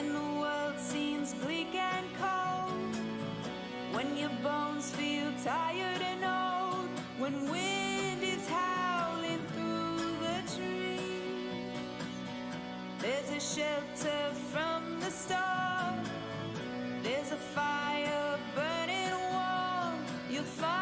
When the world seems bleak and cold When your bones feel tired and old When wind is howling through the trees There's a shelter from the storm There's a fire burning warm You'll find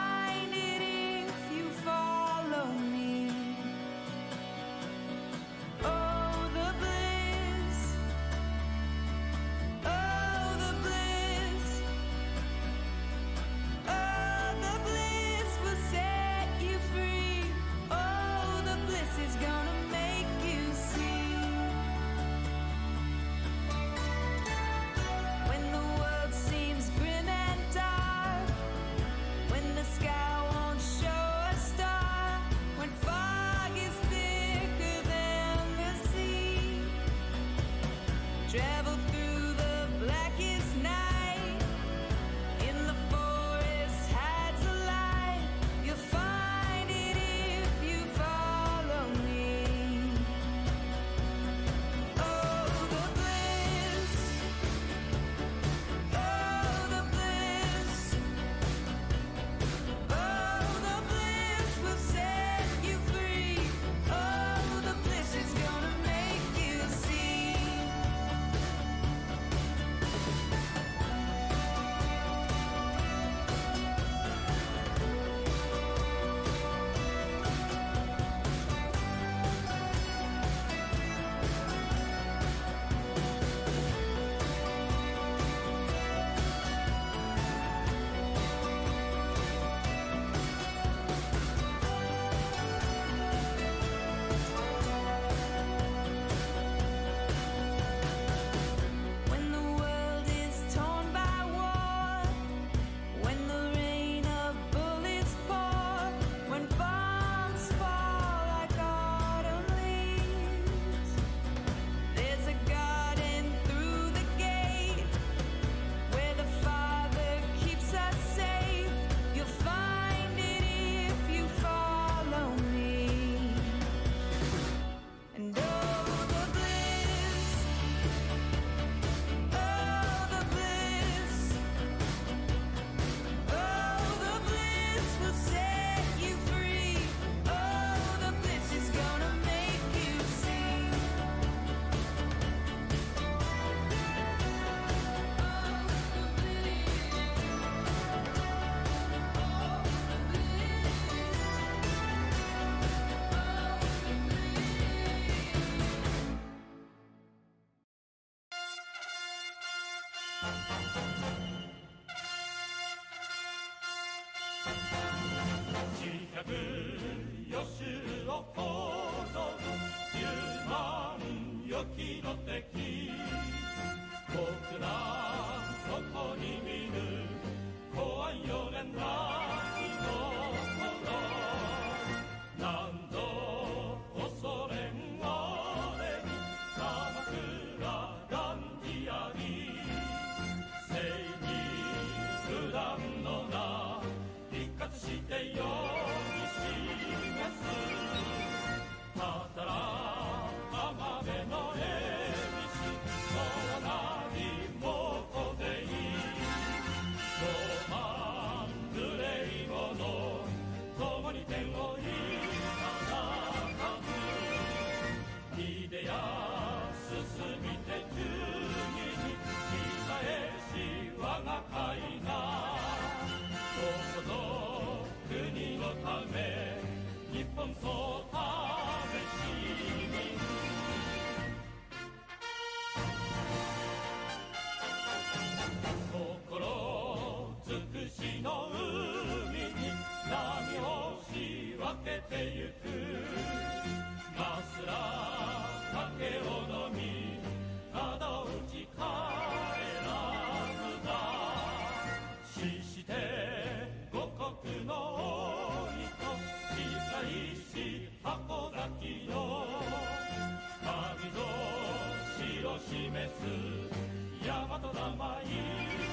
示す。大和玉井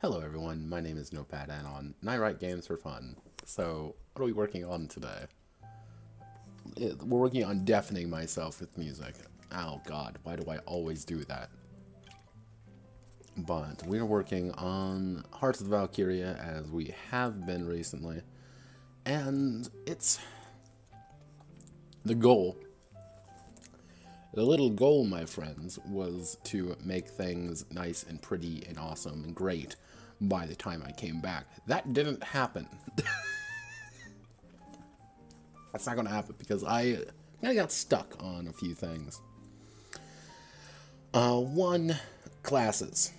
Hello everyone, my name is Notepad Anon, and I write games for fun. So, what are we working on today? Eh, we're working on deafening myself with music. Oh god, why do I always do that? But we're working on Hearts of the Valkyria as we have been recently, and it's... The goal the little goal, my friends, was to make things nice and pretty and awesome and great by the time I came back. That didn't happen. That's not going to happen because I kind of got stuck on a few things. Uh, one, classes.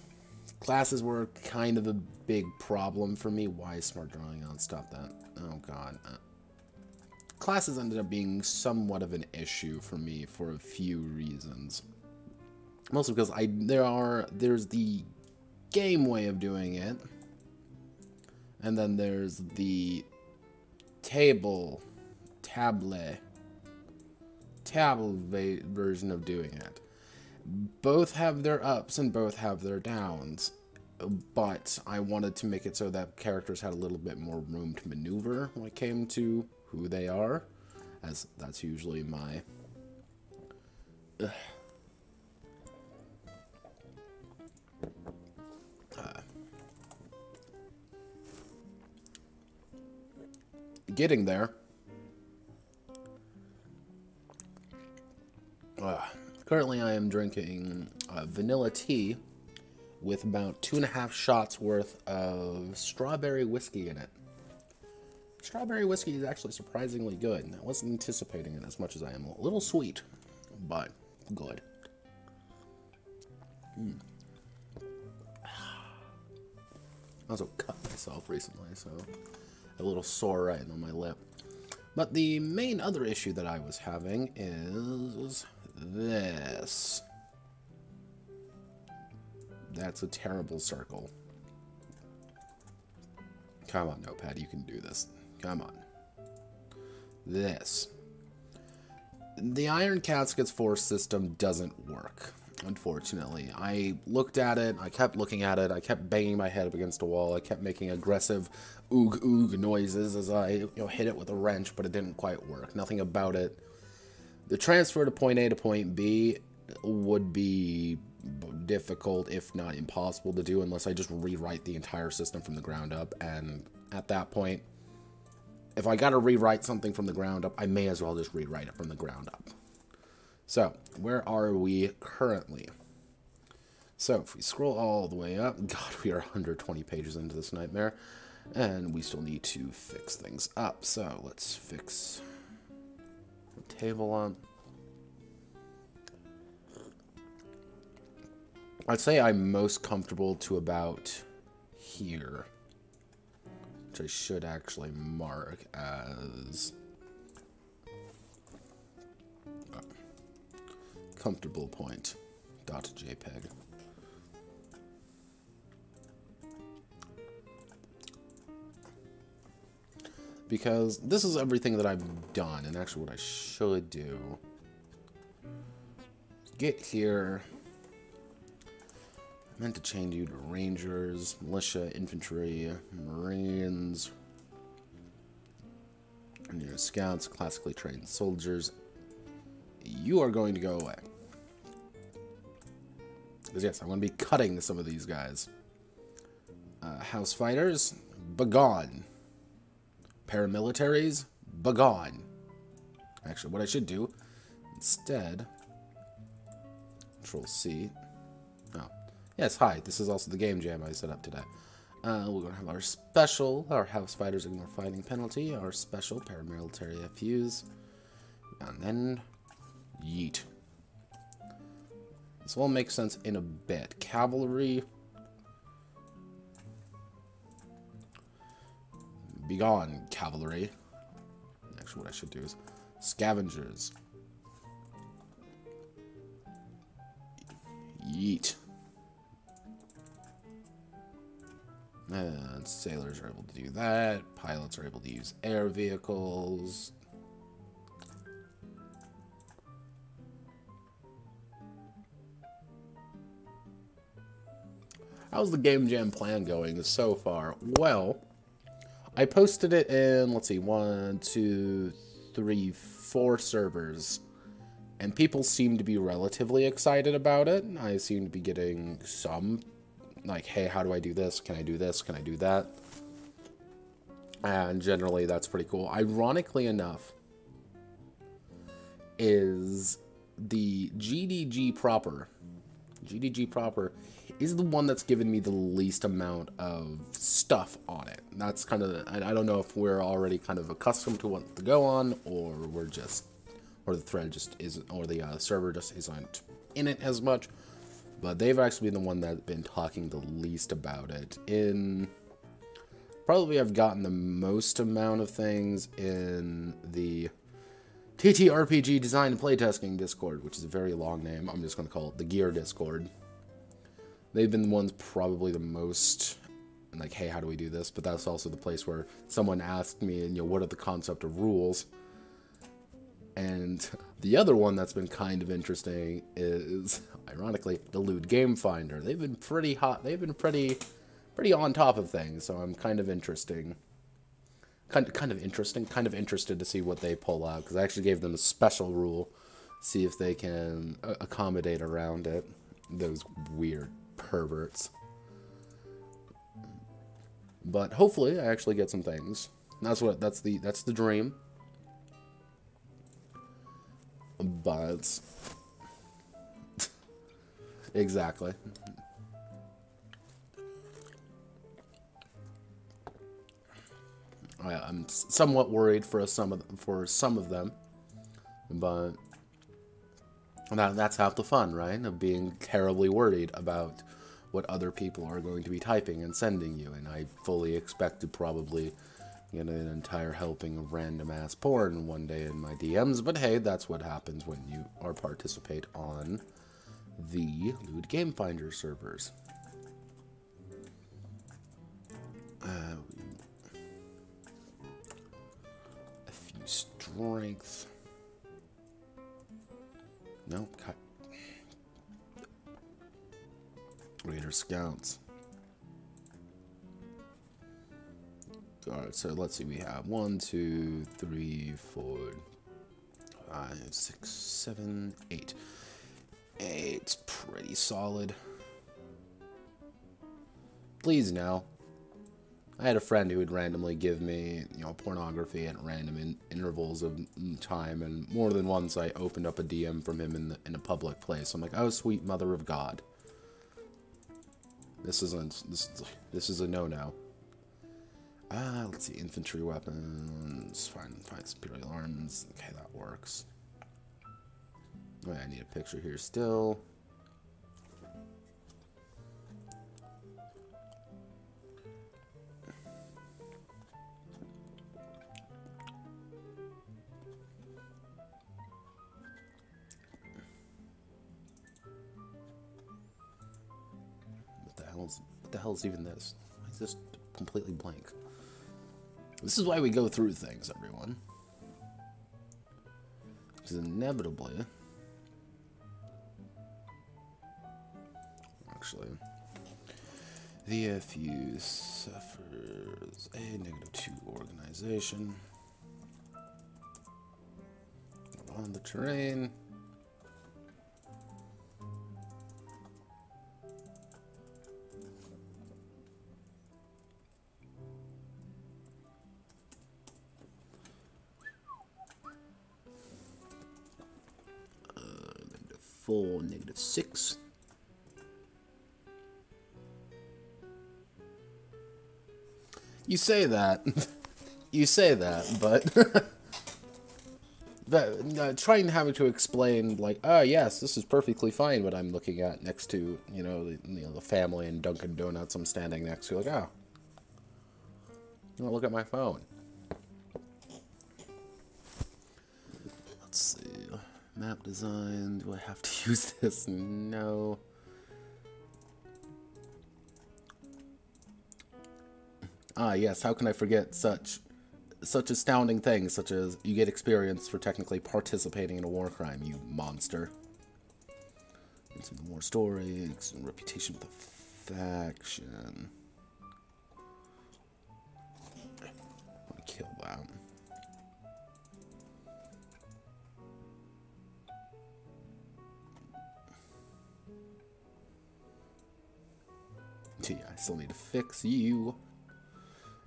Classes were kind of a big problem for me. Why is smart drawing on? Stop that. Oh god. Uh, classes ended up being somewhat of an issue for me for a few reasons. Mostly because I there are there's the game way of doing it. And then there's the table tablet table version of doing it. Both have their ups and both have their downs. But I wanted to make it so that characters had a little bit more room to maneuver when it came to who they are, as that's usually my. Ugh. Getting there. Uh, currently, I am drinking uh, vanilla tea with about two and a half shots worth of strawberry whiskey in it. Strawberry whiskey is actually surprisingly good. I wasn't anticipating it as much as I am. A little sweet, but good. Mm. I also cut myself recently, so a little sore right on my lip. But the main other issue that I was having is this. That's a terrible circle. Come on, Notepad, you can do this. Come on. This. The Iron Caskets Force system doesn't work, unfortunately. I looked at it, I kept looking at it, I kept banging my head up against a wall, I kept making aggressive oog oog noises as I you know, hit it with a wrench, but it didn't quite work. Nothing about it. The transfer to point A to point B would be difficult, if not impossible to do, unless I just rewrite the entire system from the ground up. And at that point, if I got to rewrite something from the ground up, I may as well just rewrite it from the ground up. So, where are we currently? So, if we scroll all the way up, God, we are 120 pages into this nightmare, and we still need to fix things up. So, let's fix the table on. I'd say I'm most comfortable to about here. Which I should actually mark as comfortable point dot jpeg. Because this is everything that I've done, and actually what I should do. Get here, meant to change you to rangers, militia, infantry, marines, and your scouts, classically trained soldiers. You are going to go away. Because yes, I'm going to be cutting some of these guys. Uh, house fighters, begone. Paramilitaries, begone. Actually, what I should do, instead, Control C. Yes, hi. This is also the game jam I set up today. Uh, we're going to have our special, our house fighters ignore fighting penalty, our special paramilitary FUs, and then yeet. This will make sense in a bit. Cavalry. Begone, cavalry. Actually, what I should do is scavengers. Yeet. And sailors are able to do that. Pilots are able to use air vehicles. how's the game jam plan going so far? Well, I posted it in let's see, one, two, three, four servers, and people seem to be relatively excited about it. I seem to be getting some like, hey, how do I do this? Can I do this? Can I do that? And generally, that's pretty cool. Ironically enough, is the GDG proper. GDG proper is the one that's given me the least amount of stuff on it. That's kind of, I, don't know if we're already kind of accustomed to what to go on, or we're just, or the thread just isn't, or the uh, server just isn't in it as much. But they've actually been the one that's been talking the least about it. In probably I've gotten the most amount of things in the TTRPG Design and Playtesting Discord, which is a very long name. I'm just going to call it the Gear Discord. They've been the ones probably the most like, hey, how do we do this? But that's also the place where someone asked me, you know, what are the concept of rules? And the other one that's been kind of interesting is, ironically, the Lewd Game Finder. They've been pretty hot. They've been pretty pretty on top of things, so I'm kind of interesting. Kind of, kind of interesting, kind of interested to see what they pull out, because I actually gave them a special rule, see if they can uh, accommodate around it. Those weird perverts. But hopefully I actually get some things. That's what that's the that's the dream. But exactly. I'm somewhat worried for some of for some of them, but that, that's half the fun, right? Of being terribly worried about what other people are going to be typing and sending you. And I fully expect to probably get an entire helping of random ass porn one day in my DMs. But hey, that's what happens when you are participate on the Lewd Game Finder servers. Uh, strength. Nope. Cut. Raider scouts. Alright, so let's see. We have one, two, three, four, five, six, seven, eight. Eight's pretty solid. Please no. I had a friend who would randomly give me, you know, pornography at random in intervals of time, and more than once I opened up a DM from him in the, in a public place. I'm like, oh, sweet mother of God. This isn't this. This is a no-no. Ah, let's see, infantry weapons. Fine, fine, imperial arms. Okay, that works. I need a picture here still. What the hell is even this? Why is this completely blank? This is why we go through things, everyone. Because inevitably... Actually... The FU suffers a negative 2 organization. On the terrain... Uh, four, negative six. You say that. you say that, but... but uh, trying having to explain, like, oh, yes, this is perfectly fine what I'm looking at next to, you know, the, you know, the family and Dunkin' Donuts I'm standing next to. Like, oh. Want to look at my phone. Let's see. Map design. Do I have to use this? No. Ah, yes. How can I forget such such astounding things, such as you get experience for technically participating in a war crime, you monster. Some more stories, and reputation with the faction. I'm kill that. Yeah, I still need to fix you.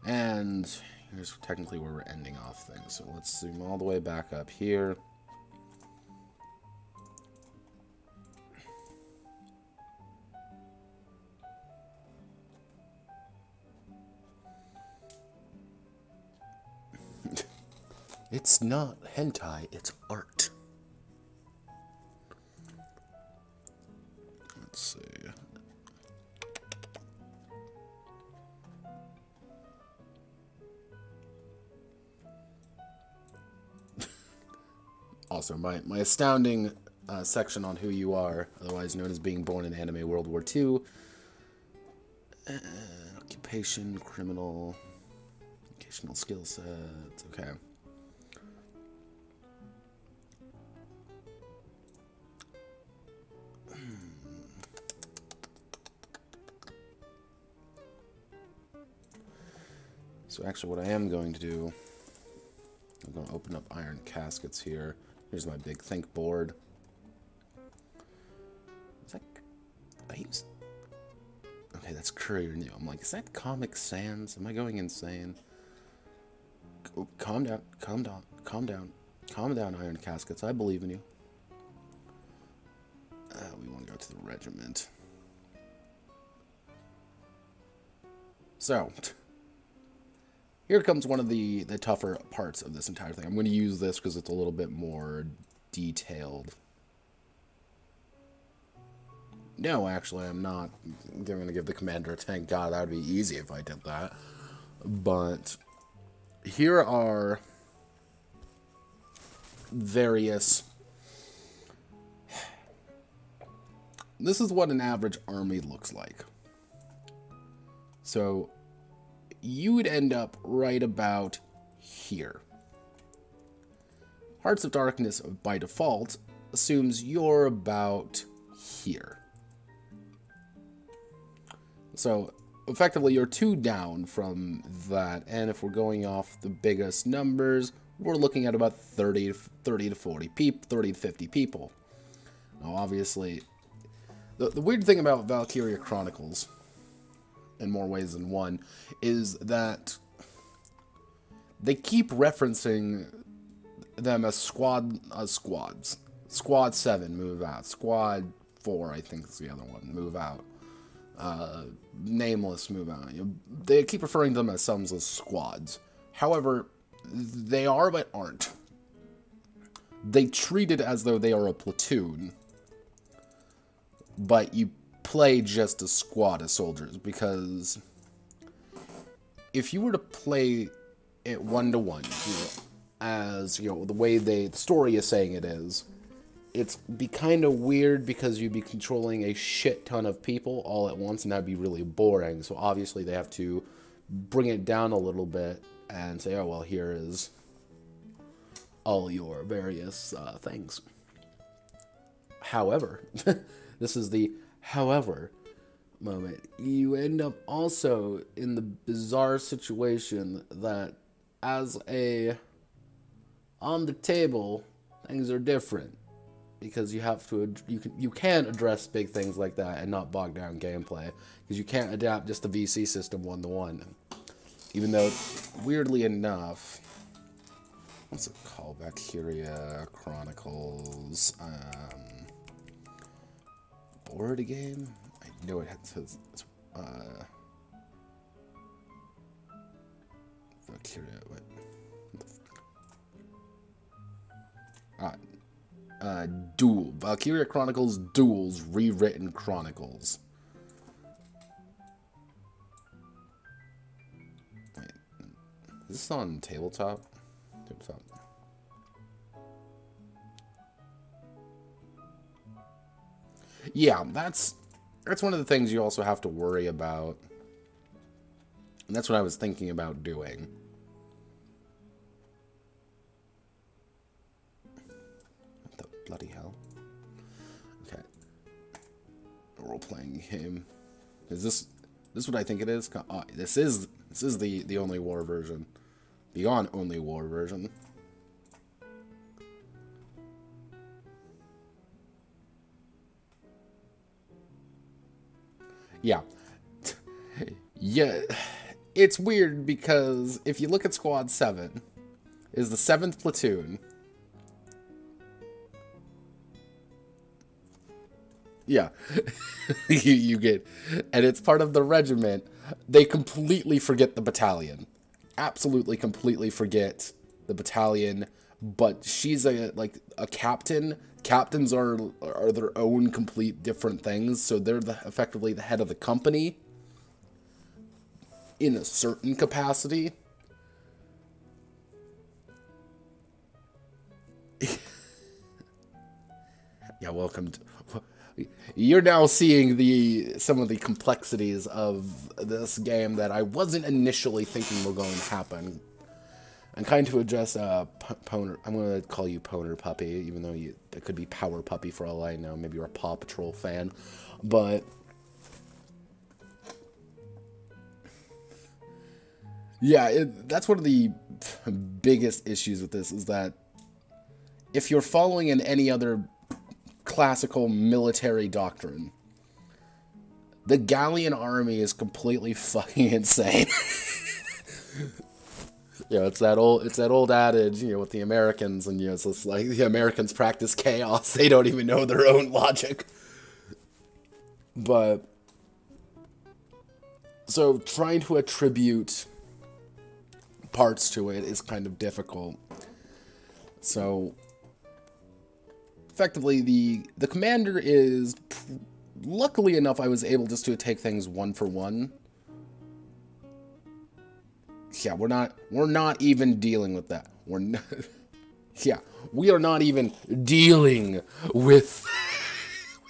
And here's technically where we're ending off things. So let's zoom all the way back up here. It's not hentai, it's art. Let's see. Also, my, my astounding uh, section on who you are, otherwise known as being born in anime World War II. Uh, occupation, criminal, occasional skill sets. Okay. So actually what I am going to do, I'm going to open up iron caskets here. Here's my big think board. Is that, I used, okay, that's Courier New. I'm like, is that Comic Sans? Am I going insane? Oh, calm down, calm down, calm down, calm down, iron caskets. I believe in you. Uh, we want to go to the regiment. So, here comes one of the, the tougher parts of this entire thing. I'm going to use this because it's a little bit more detailed. No, actually, I'm not. I'm going to give the commander a tank. God, that would be easy if I did that. But here are various... This is what an average army looks like. So, you would end up right about here. Hearts of Darkness, by default, assumes you're about here. So, effectively, you're two down from that, and if we're going off the biggest numbers, we're looking at about 30 to, 30 to 40 people, 30 to 50 people. Now, obviously, the, the weird thing about Valkyria Chronicles in more ways than one is that they keep referencing them as squad as squads. Squad seven move out. Squad four, I think is the other one. Move out. Uh, nameless move out. They keep referring to them as sums as squads. However, they are but aren't. They treat it as though they are a platoon, but you play just a squad of soldiers because if you were to play it one to one, as you know, the way they the story is saying it is, it's be kind of weird because you'd be controlling a shit ton of people all at once, and that'd be really boring. So obviously they have to bring it down a little bit and say, oh well, here is all your various uh, things. However, this is the However, moment, you end up also in the bizarre situation that as a on the table, things are different because you have to you can you can address big things like that and not bog down gameplay because you can't adapt just the VC system one to one. Even though, weirdly enough, what's it called? Valkyria Chronicles. Um, board game? I know it says uh Valkyria what, what Ah, uh, Duel. Valkyria Chronicles Duels Rewritten Chronicles. Wait, is this on tabletop? Tabletop. Yeah, that's that's one of the things you also have to worry about. And that's what I was thinking about doing. What the bloody hell? Okay. Role playing game. Is this this is what I think it is? Uh, this is this is the the only war version, beyond only war version. Yeah. yeah. It's weird because if you look at Squad 7, is the 7th platoon. Yeah. you, you get and it's part of the regiment. They completely forget the battalion. Absolutely completely forget the battalion, but she's a like a captain captains are are their own complete different things so they're the, effectively the head of the company in a certain capacity. Yeah welcome to, you're now seeing the some of the complexities of this game that I wasn't initially thinking were going to happen I'm kind to address uh, Poner. I'm gonna call you Poner Puppy, even though you it could be Power Puppy for all I know. Maybe you're a Paw Patrol fan, but yeah, it, that's one of the biggest issues with this is that if you're following in any other classical military doctrine, the Gallian army is completely fucking insane. you know, it's that old it's that old adage, you know, with the Americans and you know, it's like the Americans practice chaos. They don't even know their own logic. But so trying to attribute parts to it is kind of difficult. So effectively the the commander is luckily enough I was able just to take things one for one yeah, we're not we're not even dealing with that. We're not Yeah, we are not even dealing with,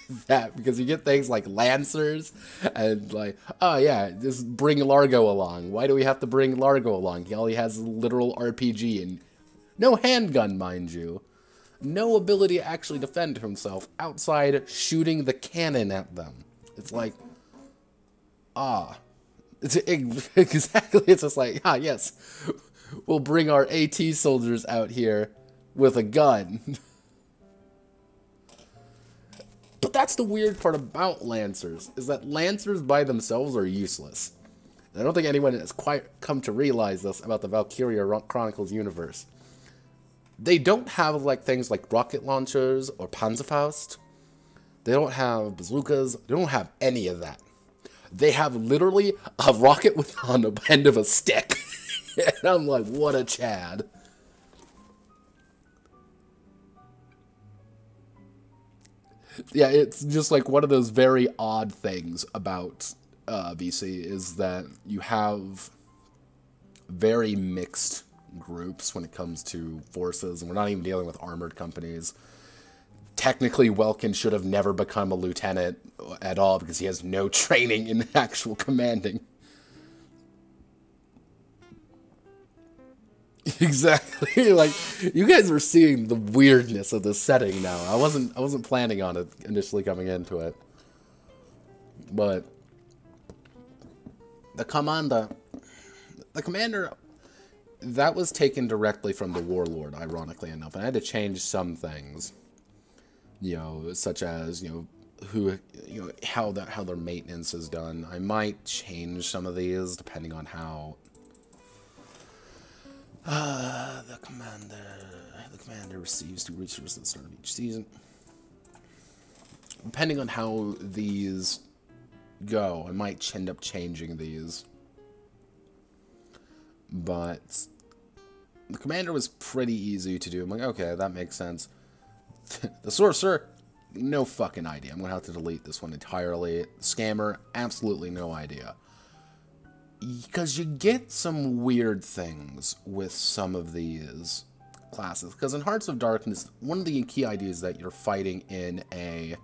that because you get things like lancers and like, oh yeah, just bring Largo along. Why do we have to bring Largo along? He only has literal RPG and no handgun, mind you. No ability to actually defend himself outside shooting the cannon at them. It's like, ah, it's exactly. It's just like, ah, yes, we'll bring our AT soldiers out here with a gun. but that's the weird part about Lancers, is that Lancers by themselves are useless. And I don't think anyone has quite come to realize this about the Valkyria Chronicles universe. They don't have like things like rocket launchers or Panzerfaust. They don't have bazookas. They don't have any of that they have literally a rocket with on the end of a stick. and I'm like, what a Chad. Yeah, it's just like one of those very odd things about uh, VC is that you have very mixed groups when it comes to forces, and we're not even dealing with armored companies technically Welkin should have never become a lieutenant at all because he has no training in actual commanding. Exactly. like you guys are seeing the weirdness of the setting now. I wasn't I wasn't planning on it initially coming into it. But the commander the commander that was taken directly from the warlord ironically enough. And I had to change some things you know, such as you know who you know how that how their maintenance is done. I might change some of these depending on how. Uh, the commander, the commander receives two resources at the start of each season. Depending on how these go, I might end up changing these. But the commander was pretty easy to do. I'm like, okay, that makes sense. the sorcerer, no fucking idea. I'm gonna have to delete this one entirely. Scammer, absolutely no idea. Because you get some weird things with some of these classes. Because in Hearts of Darkness, one of the key ideas that you're fighting in a.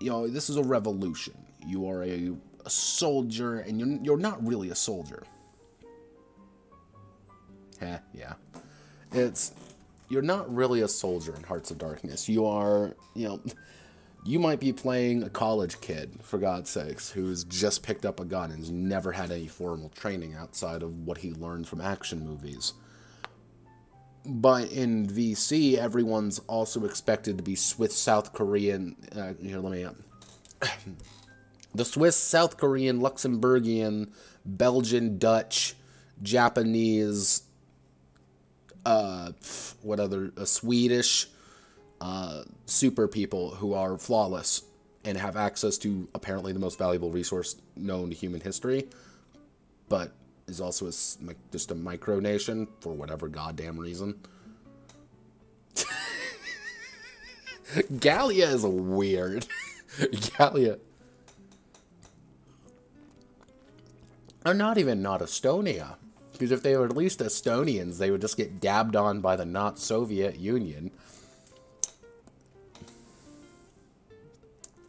You know, this is a revolution. You are a, a soldier, and you're, you're not really a soldier. Eh, yeah. It's you're not really a soldier in Hearts of Darkness. You are, you know, you might be playing a college kid, for God's sakes, who's just picked up a gun and's never had any formal training outside of what he learned from action movies. But in VC, everyone's also expected to be Swiss South Korean. Uh, here, let me. Uh, the Swiss, South Korean, Luxembourgian, Belgian, Dutch, Japanese, uh, what other, uh, Swedish, uh, super people who are flawless and have access to apparently the most valuable resource known to human history, but is also a, just a micronation for whatever goddamn reason. Gallia is a weird. Gallia. Or not even not Estonia. Because if they were at least Estonians, they would just get dabbed on by the not Soviet Union.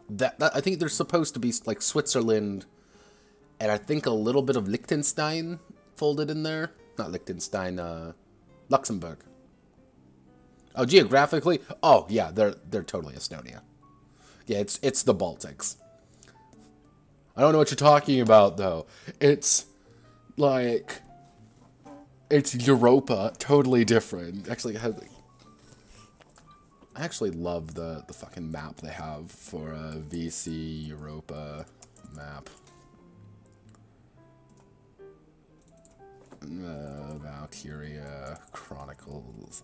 That, that, I think there's supposed to be like Switzerland and I think a little bit of Liechtenstein folded in there. Not Liechtenstein, uh, Luxembourg. Oh, geographically? Oh, yeah, they're they're totally Estonia. Yeah, it's it's the Baltics. I don't know what you're talking about though. It's like it's Europa, totally different. Actually, I actually love the the fucking map they have for a VC Europa map. Uh, Valkyria Chronicles.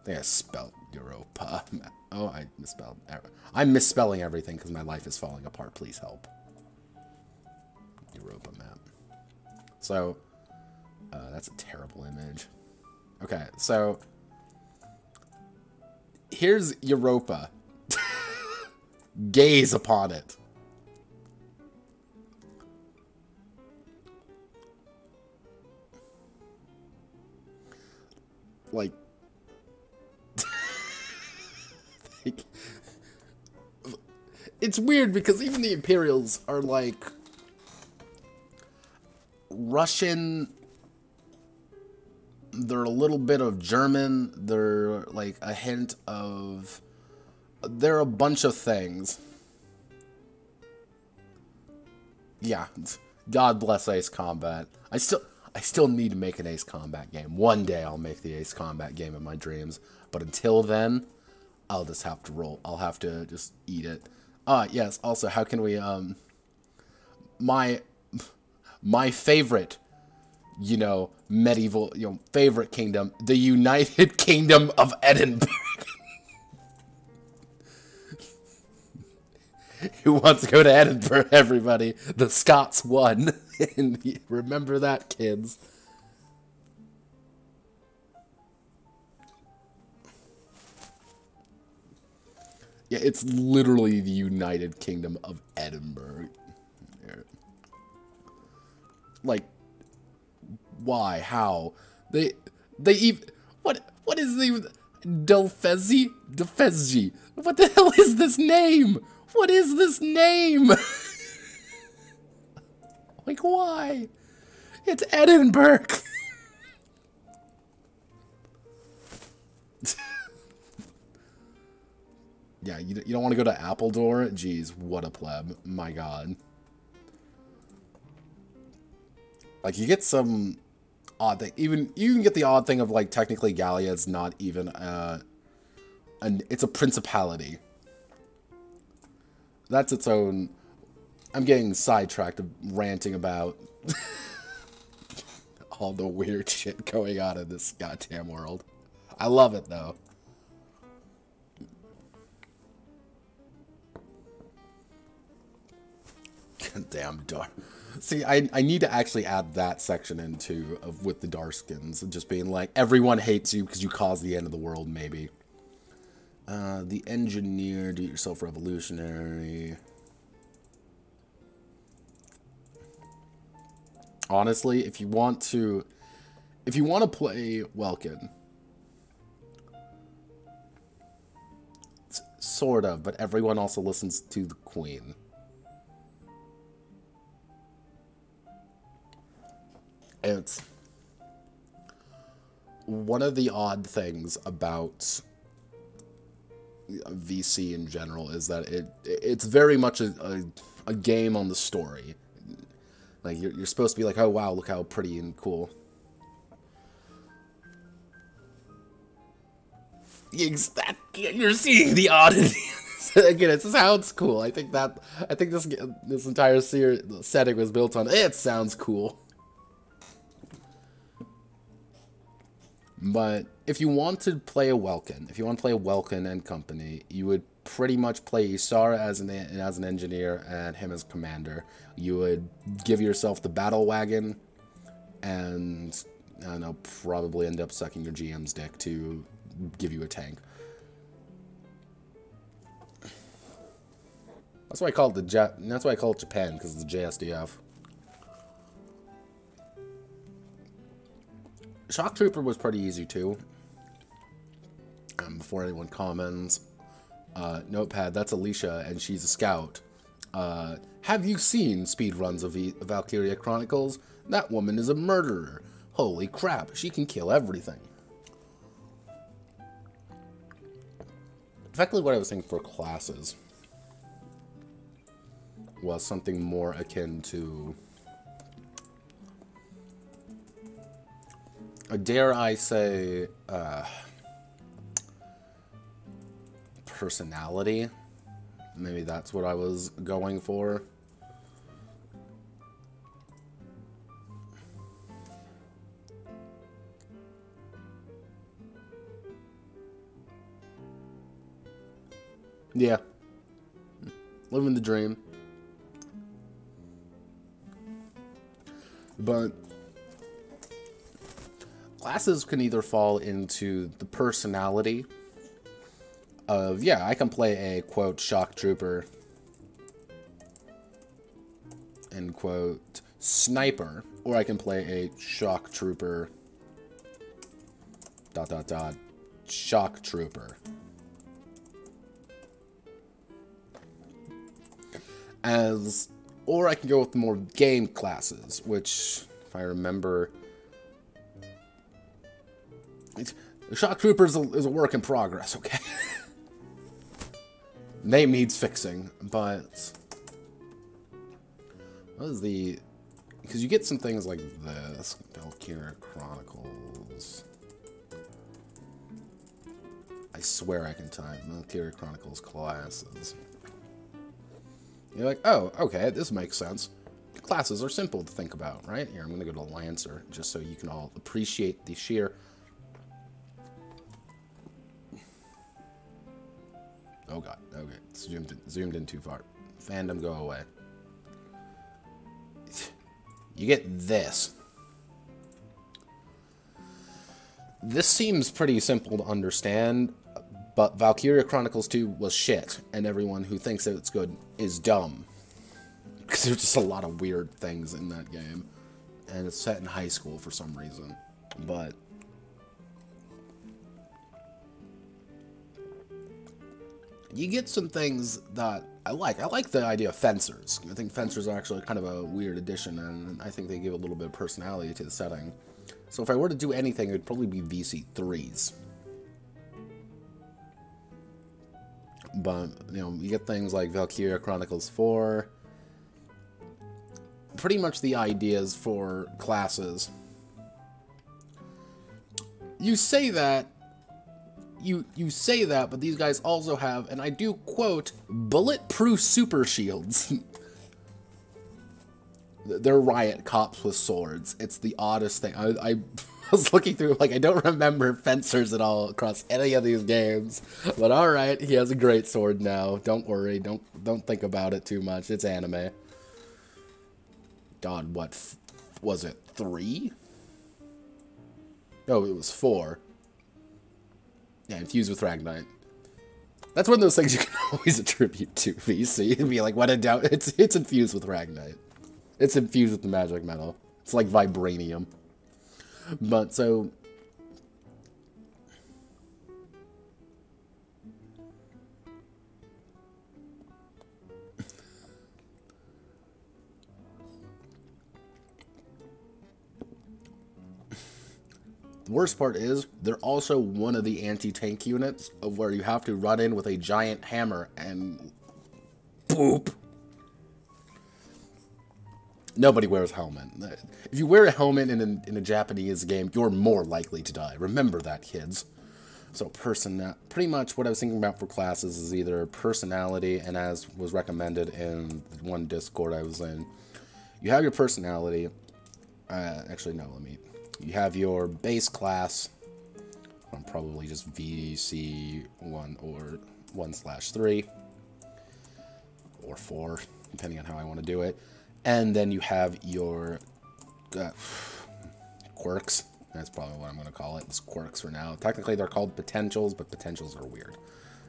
I think I spelled Europa. Oh, I misspelled. I'm misspelling everything because my life is falling apart. Please help. Europa map. So, uh, that's a terrible image. Okay, so here's Europa. Gaze upon it. Like, like it's weird because even the Imperials are like Russian. They're a little bit of German. They're like a hint of. They're a bunch of things. Yeah, God bless Ace Combat. I still, I still need to make an Ace Combat game. One day I'll make the Ace Combat game in my dreams, but until then, I'll just have to roll. I'll have to just eat it. Ah, uh, yes. Also, how can we um my my favorite you know, medieval, you know, favorite kingdom, the United Kingdom of Edinburgh. Who wants to go to Edinburgh, everybody? The Scots won. and remember that, kids. Yeah, it's literally the United Kingdom of Edinburgh. Like, why? How? They, they even, what, what is the, Delfezi? Delfezi. What the hell is this name? What is this name? like, why? It's Edinburgh. yeah, you, you don't want to go to Appledore? Jeez, what a pleb. My god. Like, you get some odd thing. Even, you can get the odd thing of, like, technically Gallia is not even, uh, an, it's a principality that's its own. I'm getting sidetracked of ranting about all the weird shit going on in this goddamn world. I love it though. Damn dark. See, I, I need to actually add that section into of with the Darcsens, just being like everyone hates you because you caused the end of the world, maybe. Uh, the engineer, do yourself revolutionary. Honestly, if you want to, if you want to play Welkin, sort of, but everyone also listens to the Queen. It's one of the odd things about VC in general is that it it's very much a, a, a game on the story. Like you're, you're supposed to be like, oh wow, look how pretty and cool. That, you're seeing the oddity. Again, it sounds cool. I think that I think this this entire series setting was built on it sounds cool. But if you want to play a Welkin, if you want to play a Welkin and company, you would pretty much play Isara as an as an engineer and him as commander. You would give yourself the battle wagon, and I don't know, probably end up sucking your GM's dick to give you a tank. That's why I call it the Jet. That's why I call it Japan because it's the JSDF. Shock Trooper was pretty easy too. Um, before anyone comments, uh, Notepad, that's Alicia, and she's a scout. Uh, have you seen speedruns of v Valkyria Chronicles? That woman is a murderer. Holy crap, she can kill everything. Effectively, what I was thinking for classes was something more akin to dare I say, uh, personality. Maybe that's what I was going for. Yeah. Living the dream. But classes can either fall into the personality of, yeah, I can play a, quote, shock trooper, end quote, sniper, or I can play a shock trooper, dot, dot, dot, shock trooper. As, or I can go with more game classes, which, if I remember, Shock Trooper is a, is a work in progress, okay? Name needs fixing, but... What is the... Because you get some things like this. Valkyria Chronicles. I swear I can type. Valkyria Chronicles classes. You're like, oh, okay, this makes sense. Classes are simple to think about, right? Here, I'm going to go to Lancer, just so you can all appreciate the sheer Oh god, okay. Zoomed in, zoomed in too far. Fandom, go away. You get this. This seems pretty simple to understand, but Valkyria Chronicles 2 was shit, and everyone who thinks that it's good is dumb. Because there's just a lot of weird things in that game. And it's set in high school for some reason. But you get some things that I like. I like the idea of fencers. I think fencers are actually kind of a weird addition, and I think they give a little bit of personality to the setting. So if I were to do anything, it would probably be VC3s. But, you know, you get things like Valkyria Chronicles 4. Pretty much the ideas for classes. You say that, you you say that, but these guys also have, and I do quote, bulletproof super shields. They're riot cops with swords. It's the oddest thing. I, I was looking through, like, I don't remember fencers at all across any of these games. But alright, he has a great sword now. Don't worry, don't don't think about it too much. It's anime. God, what was it? Three? Oh, it was four. Yeah, infused with Ragnite. That's one of those things you can always attribute to VC and be like, what a doubt. It's, it's infused with Ragnite. It's infused with the magic metal. It's like vibranium. But so The worst part is they're also one of the anti-tank units of where you have to run in with a giant hammer and boop. Nobody wears helmet. If you wear a helmet in a, in a Japanese game, you're more likely to die. Remember that, kids. So person, pretty much what I was thinking about for classes is either personality, and as was recommended in one Discord I was in, you have your personality. Uh, actually, no, let me. You have your base class. I'm probably just VC one or one slash three or four, depending on how I want to do it. And then you have your uh, quirks. That's probably what I'm going to call it. It's quirks for now. Technically, they're called potentials, but potentials are weird.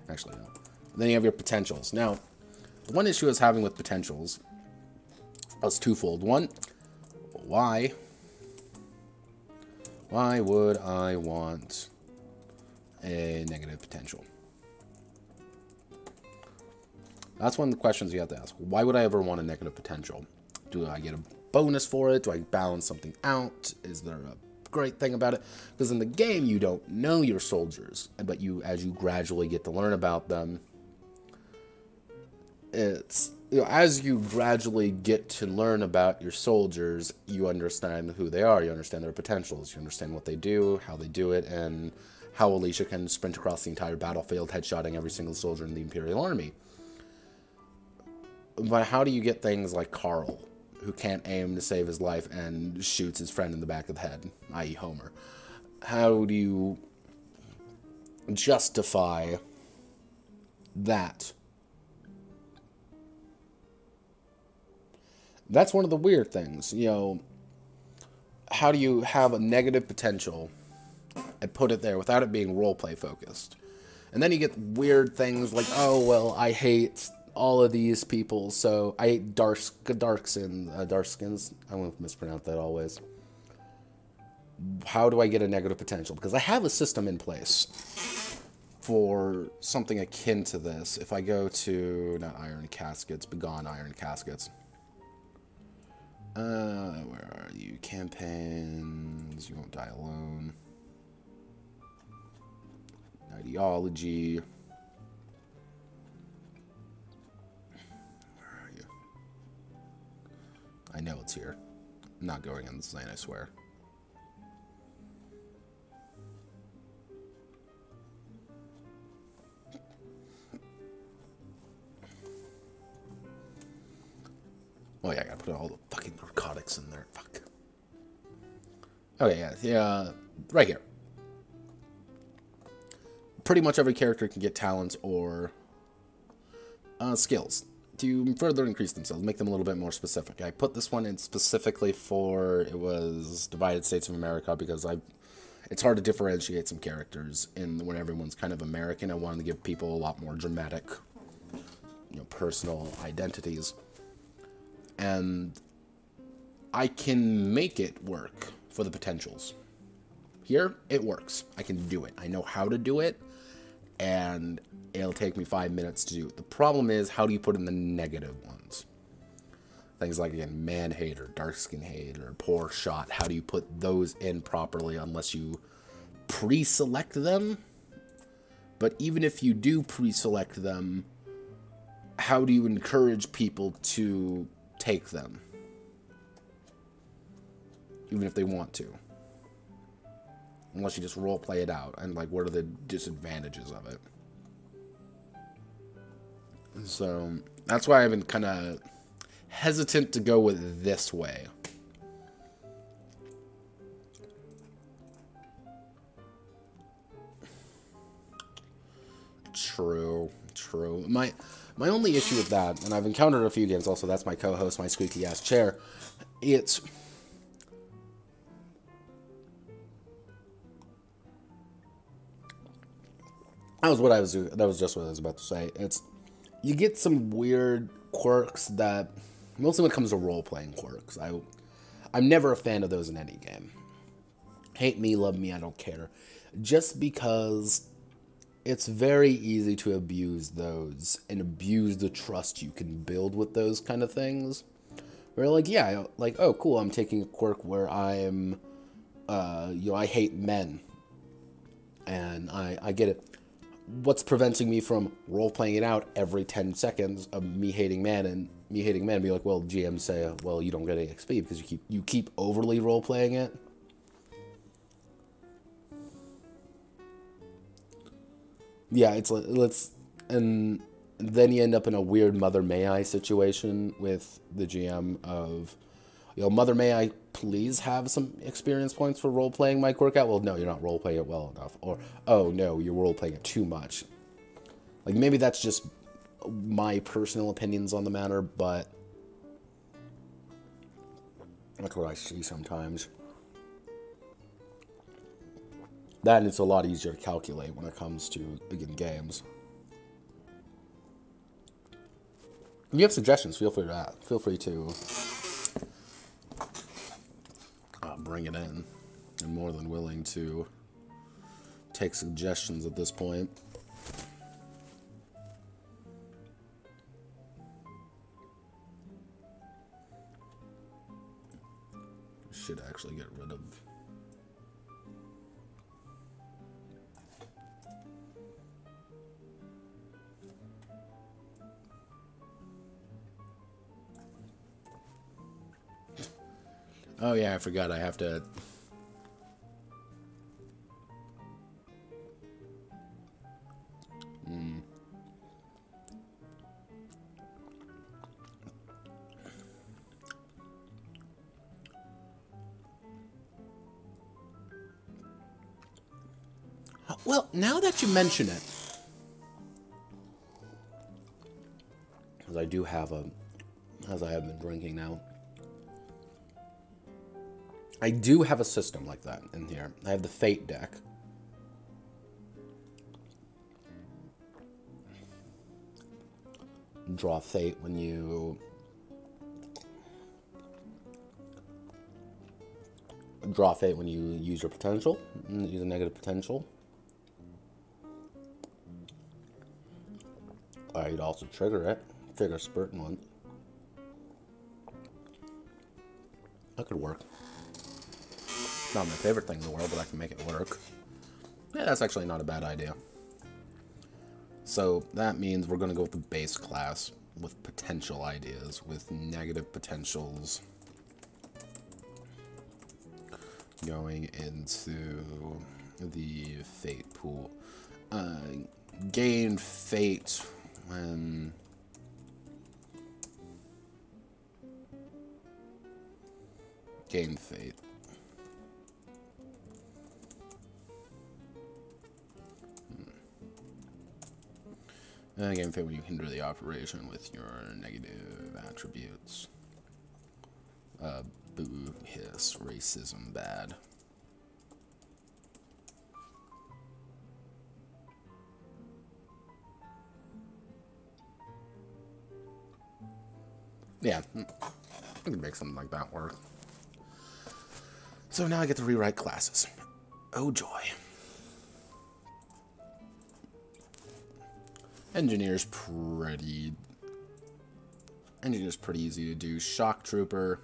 Actually, no. Then you have your potentials. Now, the one issue I was having with potentials was twofold. One, why? Why would I want a negative potential? That's one of the questions you have to ask. Why would I ever want a negative potential? Do I get a bonus for it? Do I balance something out? Is there a great thing about it? Because in the game, you don't know your soldiers, but you, as you gradually get to learn about them, it's you know, as you gradually get to learn about your soldiers, you understand who they are, you understand their potentials, you understand what they do, how they do it, and how Alicia can sprint across the entire battlefield, headshotting every single soldier in the Imperial Army. But how do you get things like Carl, who can't aim to save his life and shoots his friend in the back of the head, i.e., Homer? How do you justify that? That's one of the weird things, you know. How do you have a negative potential and put it there without it being roleplay focused? And then you get weird things like, oh, well, I hate all of these people, so I hate dark, dark skin, uh, dark skins. I won't mispronounce that always. How do I get a negative potential? Because I have a system in place for something akin to this. If I go to, not iron caskets, begone iron caskets. Uh, where are you? Campaigns. You won't die alone. Ideology. Where are you? I know it's here. I'm not going insane, I swear. Oh yeah, I gotta put all the fucking narcotics in there. Fuck. Okay, yeah, yeah, right here. Pretty much every character can get talents or uh, skills to further increase themselves, make them a little bit more specific. I put this one in specifically for it was Divided States of America because I it's hard to differentiate some characters in when everyone's kind of American. I wanted to give people a lot more dramatic, you know, personal identities and I can make it work for the potentials. Here, it works. I can do it. I know how to do it, and it'll take me five minutes to do it. The problem is, how do you put in the negative ones? Things like, again, man hate or Darcsen hate or poor shot. How do you put those in properly unless you pre select them? But even if you do pre select them, how do you encourage people to take them. Even if they want to. Unless you just role play it out and like what are the disadvantages of it. So that's why I've been kind of hesitant to go with this way. True, true. My my only issue with that, and I've encountered a few games also, that's my co-host, my squeaky ass chair. It's that was what I was that was just what I was about to say. It's you get some weird quirks that mostly when it comes to role playing quirks. I I'm never a fan of those in any game. Hate me, love me, I don't care. Just because it's very easy to abuse those and abuse the trust you can build with those kind of things. Where like, yeah, like, oh, cool, I'm taking a quirk where I'm uh, you know, I hate men, and I I get it. What's preventing me from role playing it out every ten seconds of me hating men and me hating men? Be like, well, GM say, well, you don't get any XP because you keep you keep overly role playing it. Yeah, it's let's and then you end up in a weird Mother May I situation with the GM of, you know, Mother May I please have some experience points for role playing my workout? Well, no, you're not role playing it well enough. Or, oh no, you're role playing it too much. Like maybe that's just my personal opinions on the matter, but that's what I see sometimes. That it's a lot easier to calculate when it comes to begin games. If you have suggestions, feel free to feel free to uh, bring it in. I'm more than willing to take suggestions at this point. Should actually get rid of Oh yeah, I forgot. I have to. Hmm. Well, now that you mention it, because I do have a, as I have been drinking now, I do have a system like that in here. I have the Fate deck. Draw Fate when you... Draw Fate when you use your potential. Use a negative potential. Uh, you'd also trigger it. Trigger Spurt one. That could work. Not my favorite thing in the world, but I can make it work. Yeah, that's actually not a bad idea. So that means we're going to go with the base class with potential ideas, with negative potentials going into the fate pool. Uh, gain fate when gain fate. Uh, game fit when you hinder the operation with your negative attributes. Uh, boo, hiss, racism, bad. Yeah, I can make something like that work. So now I get to rewrite classes. Oh joy. Engineer's pretty... Engineer's pretty easy to do. Shock Trooper.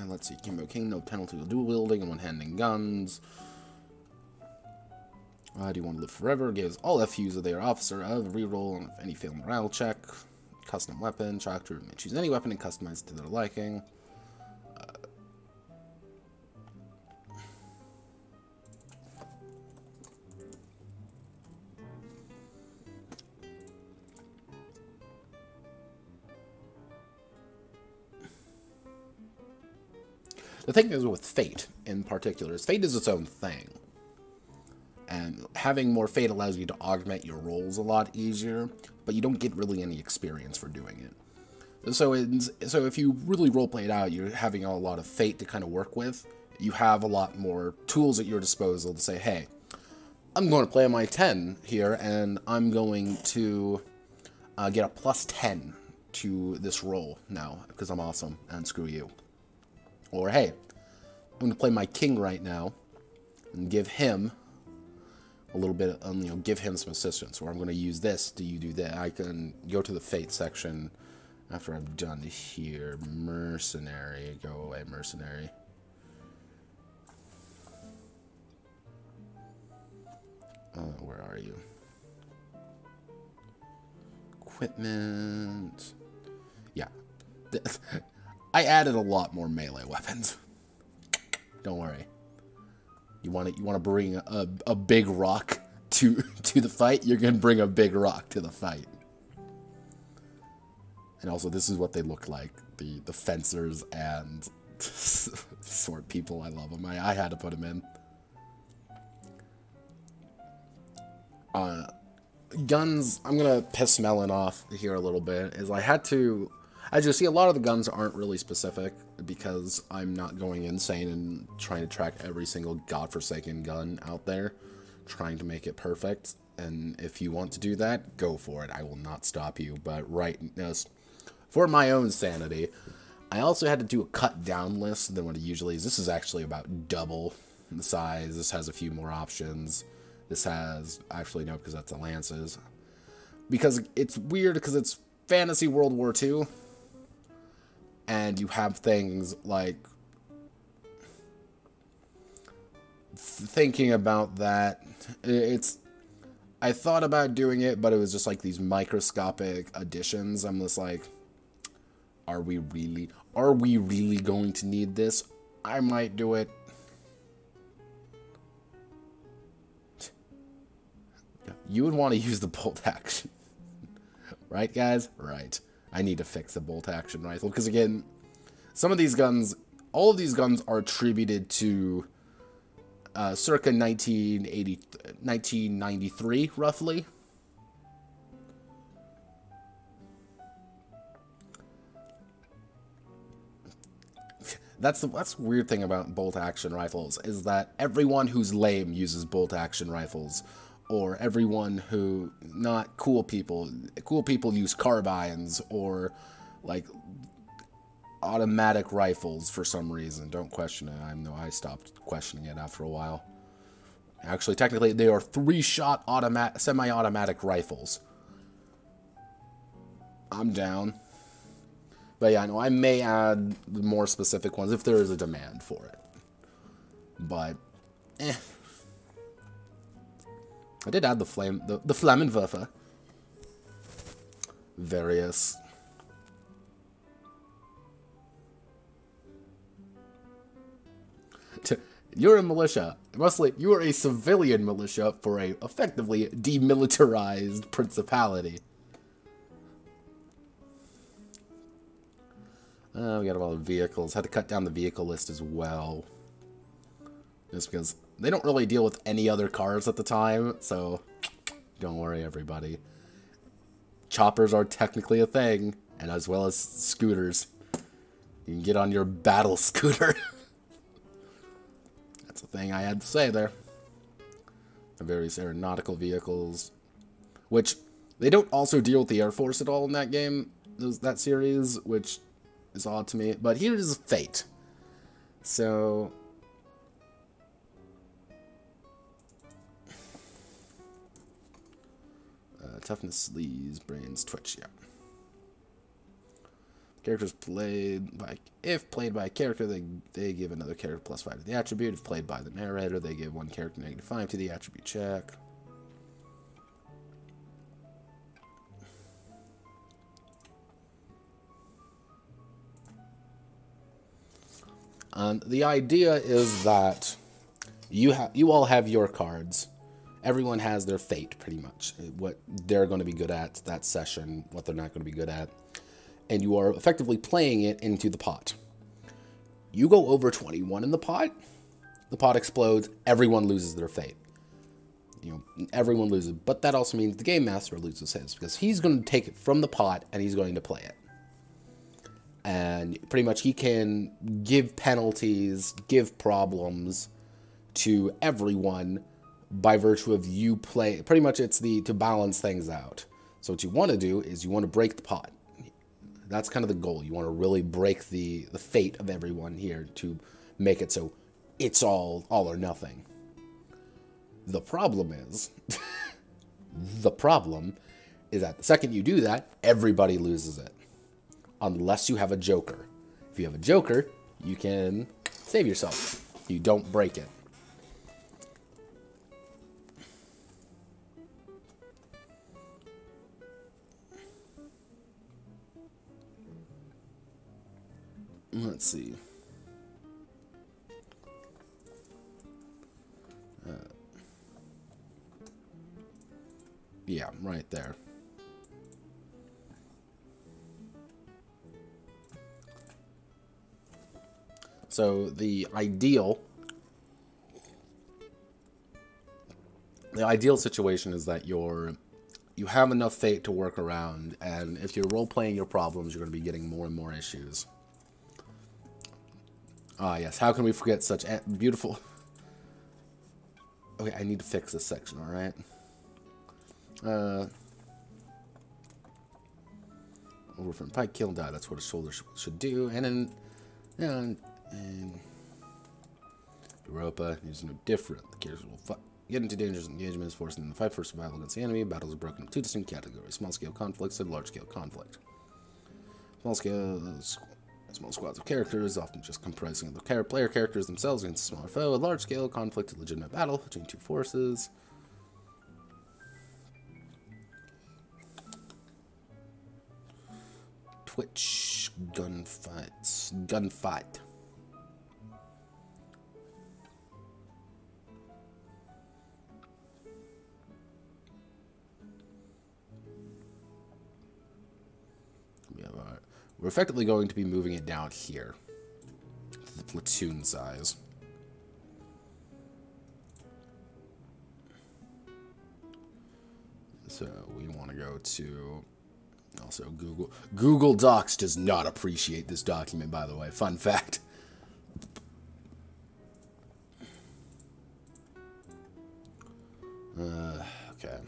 And let's see, Kimbo King, no penalty for dual wielding and one-handing guns. Uh, do you want to live forever? Gives all FUs of their officer of reroll on any failed morale check. Custom weapon. Shock Trooper may choose any weapon and customize it to their liking. The thing is with Fate in particular is Fate is its own thing. And having more Fate allows you to augment your rolls a lot easier, but you don't get really any experience for doing it. So, so if you really roleplay it out, you're having a lot of Fate to kind of work with. You have a lot more tools at your disposal to say, hey, I'm going to play my 10 here, and I'm going to uh, get a plus 10 to this roll now, because I'm awesome, and screw you. Or, hey, I'm going to play my king right now and give him a little bit, um, you know, give him some assistance. Or I'm going to use this. Do you do that? I can go to the fate section After I'm done here, mercenary, go away, mercenary. Uh, where are you? Equipment. Yeah. I added a lot more melee weapons. Don't worry. You want to you want to bring a, a big rock to to the fight? You're gonna bring a big rock to the fight. And also, this is what they look like the the fencers and sword people. I love them. I, I had to put them in. Uh, guns. I'm gonna piss Melon off here a little bit. Is I had to. As you see, a lot of the guns aren't really specific because I'm not going insane and trying to track every single godforsaken gun out there, trying to make it perfect. And if you want to do that, go for it. I will not stop you. But right now, for my own sanity, I also had to do a cut down list than what it usually is. This is actually about double the size. This has a few more options. This has, actually no, because that's the Lances. Because it's weird because it's fantasy World War II. And you have things like thinking about that. It's I thought about doing it, but it was just like these microscopic additions. I'm just like, are we really, are we really going to need this? I might do it. You would want to use the bolt action. right, guys? Right. I need to fix the bolt action rifle. Because, again, some of these guns, all of these guns are attributed to uh, circa 1980, 1993, roughly. That's the that's the weird thing about bolt action rifles is that everyone who's lame uses bolt action rifles, or everyone who not cool people cool people use carbines or like automatic rifles for some reason. Don't question it. I know I stopped questioning it after a while. Actually, technically, they are three-shot automatic, semi-automatic rifles. I'm down. But yeah, I know I may add more specific ones if there is a demand for it. But, eh. I did add the flame, the, the Flammenwerfer. Various. You're a militia. Mostly, you are a civilian militia for a effectively demilitarized principality. Uh, we got a lot of vehicles. Had to cut down the vehicle list as well. Just because they don't really deal with any other cars at the time, so don't worry, everybody. Choppers are technically a thing, and as well as scooters. You can get on your battle scooter. That's the thing I had to say there. The various aeronautical vehicles, which they don't also deal with the Air Force at all in that game, those, that series, which is odd to me. But here's Fate. So toughness, sleaze, brains, twitch. Yeah. Characters played by if played by a character, they they give another character plus five to the attribute. If played by the narrator, they give one character negative five to the attribute check. And the idea is that you have you all have your cards. Everyone has their fate pretty much. Uh, what they're going to be good at that session, what they're not going to be good at. And you are effectively playing it into the pot. You go over 21 in the pot, the pot explodes, everyone loses their fate. You know, everyone loses, but that also means the game master loses his because he's going to take it from the pot and he's going to play it and pretty much he can give penalties, give problems to everyone by virtue of you play. Pretty much it's the to balance things out. So what you want to do is you want to break the pot. That's kind of the goal. You want to really break the the fate of everyone here to make it so it's all all or nothing. The problem is the problem is that the second you do that, everybody loses it unless you have a joker. If you have a joker, you can save yourself. You don't break it. Let's see. Uh, yeah, right there. So the ideal the ideal situation is that you're you have enough fate to work around and if you're role playing your problems you're going to be getting more and more issues. Ah yes, how can we forget such beautiful Okay, I need to fix this section, all right? Uh over from fight, kill, die. That's what a soldier should do. And then, and and Europa is no different. The characters will get into dangerous engagements, forcing them to fight for survival against the enemy. Battles are broken into two distinct categories: small-scale conflicts and large-scale conflict. Small-scale small squads of characters, often just comprising of the player characters themselves against a smaller foe. A large-scale conflict, a legitimate battle between two forces. Twitch gunfights, gunfight. We're effectively going to be moving it down here. To The platoon size. So we want to go to also Google. Google Docs does not appreciate this document, by the way. Fun fact. Uh, okay.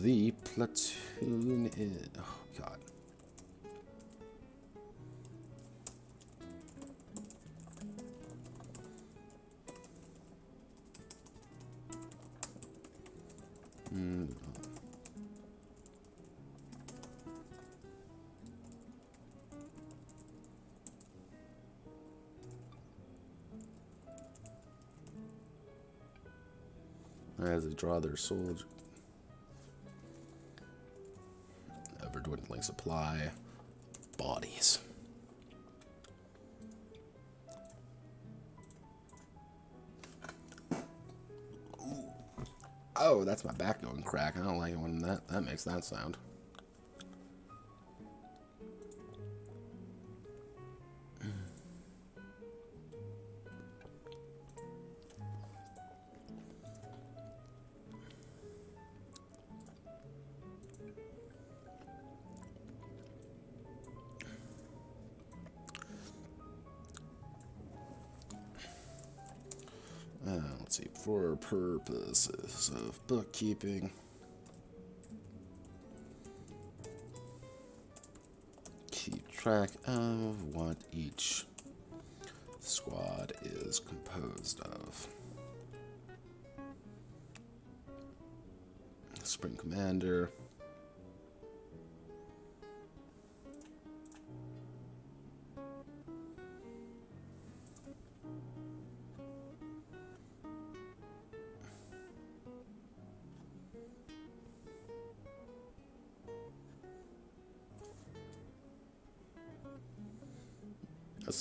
The platoon is... Oh, God. Mm. As they draw their soldier. Dwindling supply. Bodies. Oh, that's my back going crack. I don't like it when that, that makes that sound. Purposes of bookkeeping. Keep track of what each squad is composed of. Spring Commander.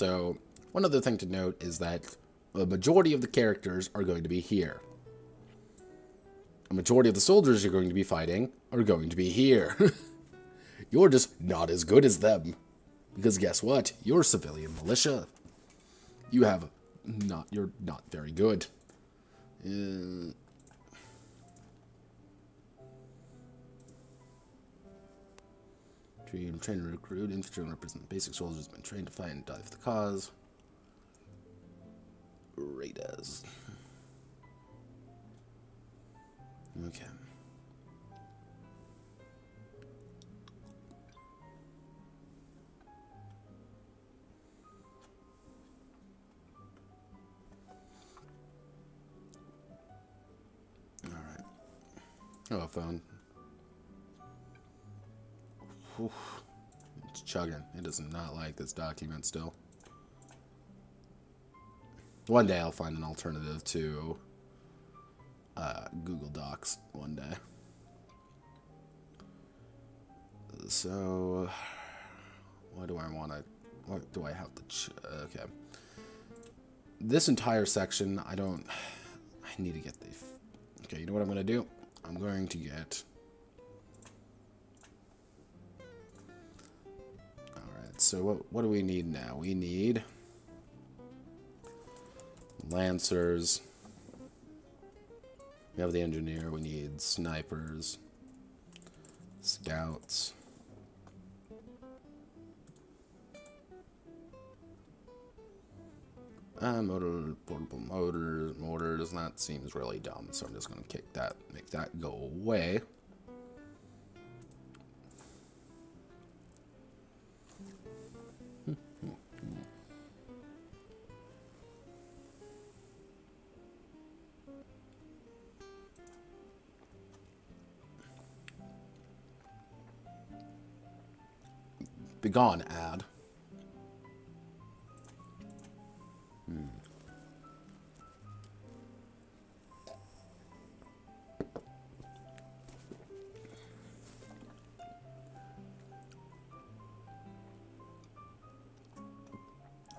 So, one other thing to note is that the majority of the characters are going to be here. A majority of the soldiers you're going to be fighting are going to be here. you're just not as good as them. Because guess what? You're civilian militia. You have not, you're not very good. Uh, Train, train to recruit, infantry and represent basic soldiers been trained to fight and die for the cause. Raiders. Okay. Oh, a phone. Oof. It's chugging. It does not like this document still. One day I'll find an alternative to uh, Google Docs one day. So, what do I want to, what do I have to, okay. This entire section, I don't, I need to get the, okay, you know what I'm going to do? I'm going to get, so what, what do we need now? We need Lancers. We have the engineer. We need snipers, scouts. Uh, motor, portable motors, mortars. That seems really dumb, so I'm just gonna kick that, make that go away. Begone, ad. Hmm.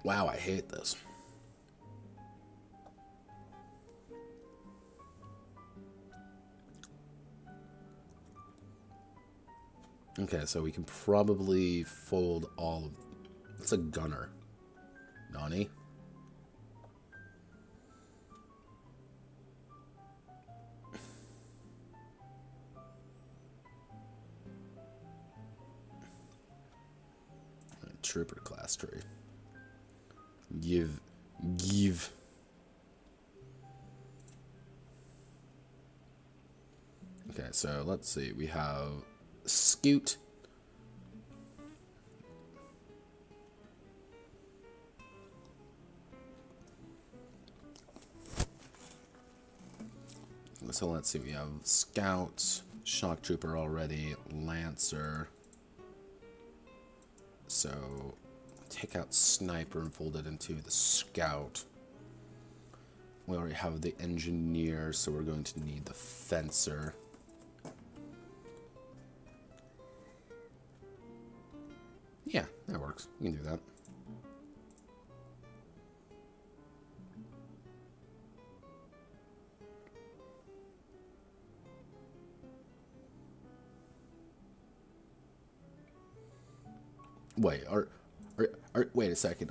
Wow, I hate this. Okay, so we can probably fold all of... It's a gunner. Nani? Trooper class tree. Give. Give. Okay, so let's see. We have Scoot. So let's see. We have Scouts, Shock Trooper already, Lancer. So take out Sniper and fold it into the Scout. We already have the Engineer, so we're going to need the Fencer. Works. You can do that. Wait, are, are, are wait a second.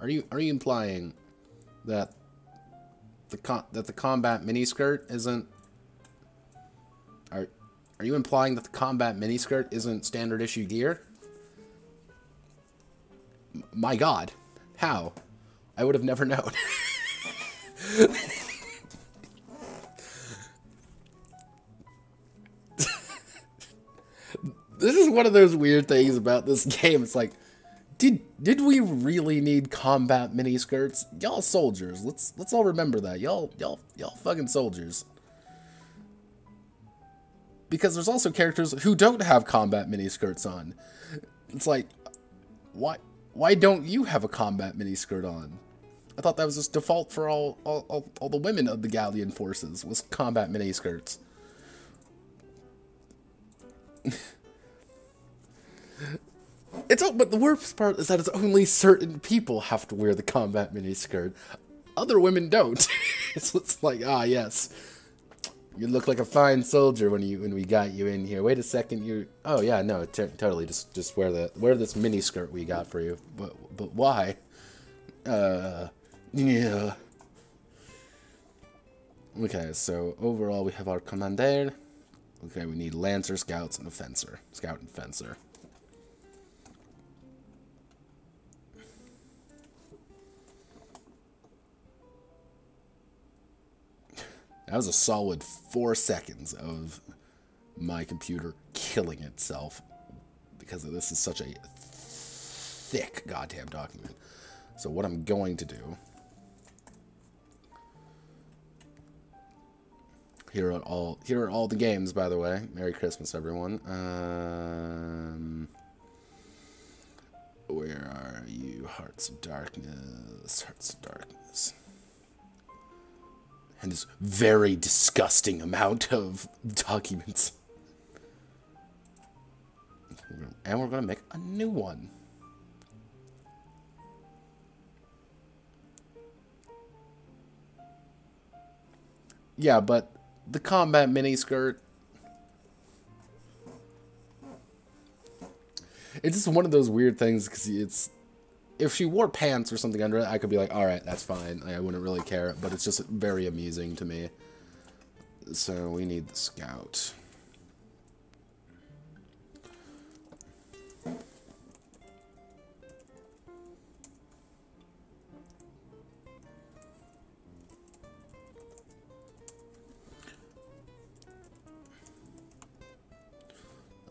Are you are you implying that the that the combat miniskirt isn't are are you implying that the combat miniskirt isn't standard issue gear? M my god. How? I would have never known. this is one of those weird things about this game. It's like, did did we really need combat miniskirts? Y'all soldiers. Let's let's all remember that. Y'all y'all y'all fucking soldiers. Because there's also characters who don't have combat mini skirts on. It's like, why why don't you have a combat mini skirt on? I thought that was just default for all all, all, all the women of the Gallian forces was combat mini skirts. It's but the worst part is that it's only certain people have to wear the combat miniskirt. Other women don't. it's like ah yes, you look like a fine soldier when you when we got you in here. Wait a second, you. Oh yeah, no, totally. Just just wear the wear this mini skirt we got for you. But but why? Uh, yeah. Okay, so overall we have our commander. Okay, we need lancer, scouts, and a fencer. Scout and fencer. That was a solid four seconds of my computer killing itself because this is such a thick goddamn document. So what I'm going to do Here are all here are all the games, by the way. Merry Christmas, everyone. Um, where are you? Hearts of Darkness. Hearts of Darkness. And this very disgusting amount of documents. And we're gonna make a new one. Yeah, but the combat miniskirt. It's just one of those weird things because it's if she wore pants or something under it, I could be like, all right, that's fine. I wouldn't really care, but it's just very amusing to me. So we need the scout.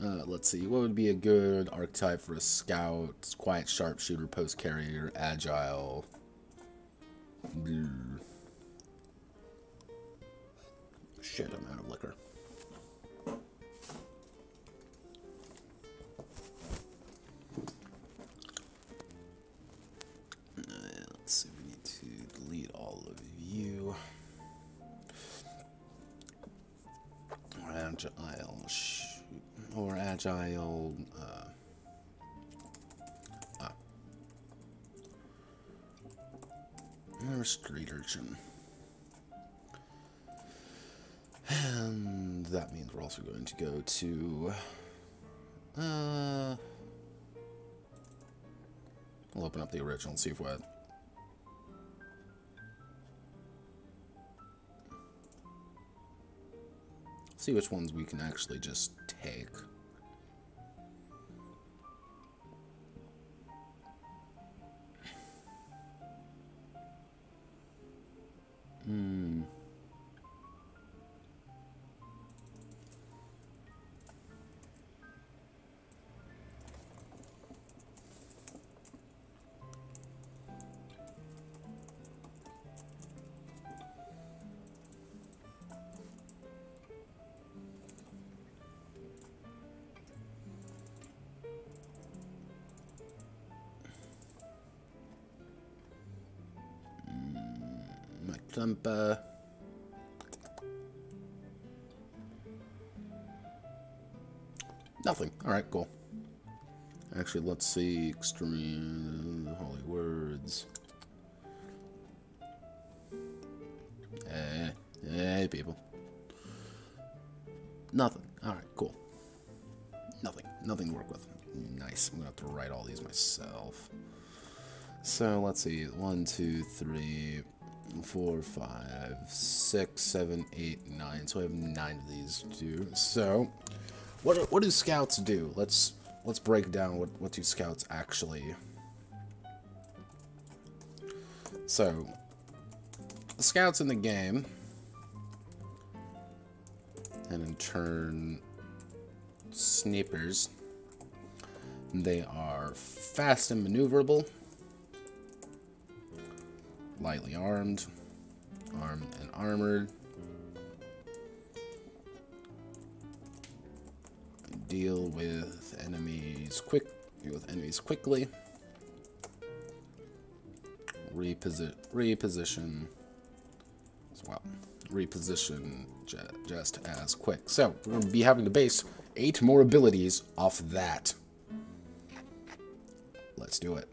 Uh, let's see, what would be a good archetype for a scout? Quiet sharpshooter, post carrier, agile. Shit, I'm out of liquor. Uh, let's see, we need to delete all of you. Agile, or agile. Uh, ah. Or street urchin. And that means we're also going to go to. Uh, I'll open up the original and see if what. See which ones we can actually just take. Thumper. Nothing. All right, cool. Actually, let's see. Extreme holy words. Eh, hey, people. Nothing. All right, cool. Nothing. Nothing to work with. Nice. I'm gonna have to write all these myself. So let's see. One, two, three, four, five, six, seven, eight, nine. So I have nine of these to do. So, what what do scouts do? Let's let's break down what what do scouts actually. So, scouts in the game, and in turn, snipers. They are fast and maneuverable lightly armed, armed and armored. Deal with enemies quick Deal with enemies quickly. Reposi reposition as well. Reposition ju just as quick. So we're gonna be having to base eight more abilities off that. Let's do it.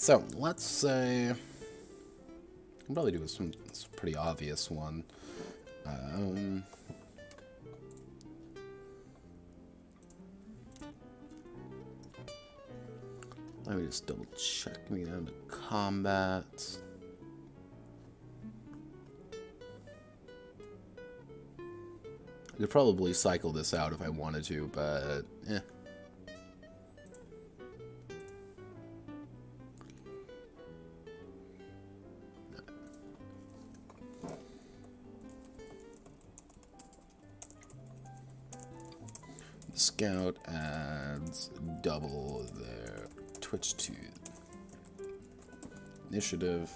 So let's say I'll probably do some a pretty obvious one. Um, let me just double check me down to combat. I could probably cycle this out if I wanted to, but eh. Scout adds double their Twitch to initiative.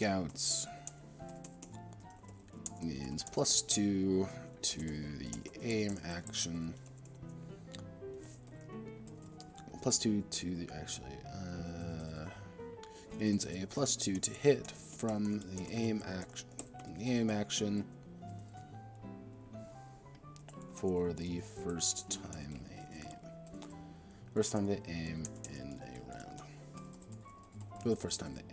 Scouts means plus two to the aim action. Plus two to the actually uh, means a plus two to hit from the aim action. The aim action for the first time they aim. First time they aim in a round. For the first time they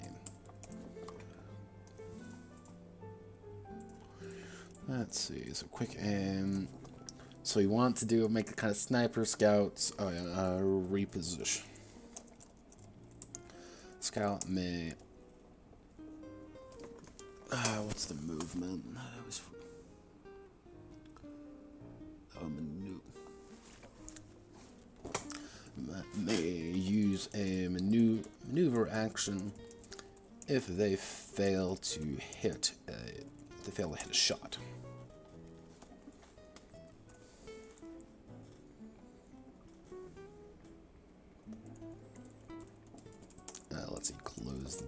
Let's see, so quick aim. So you want to do make the kind of sniper scouts. Oh yeah, uh, reposition. Scout may. Uh, what's the movement? That was. Oh, may use a manu- maneuver action if they fail to hit a. They fail to hit a shot.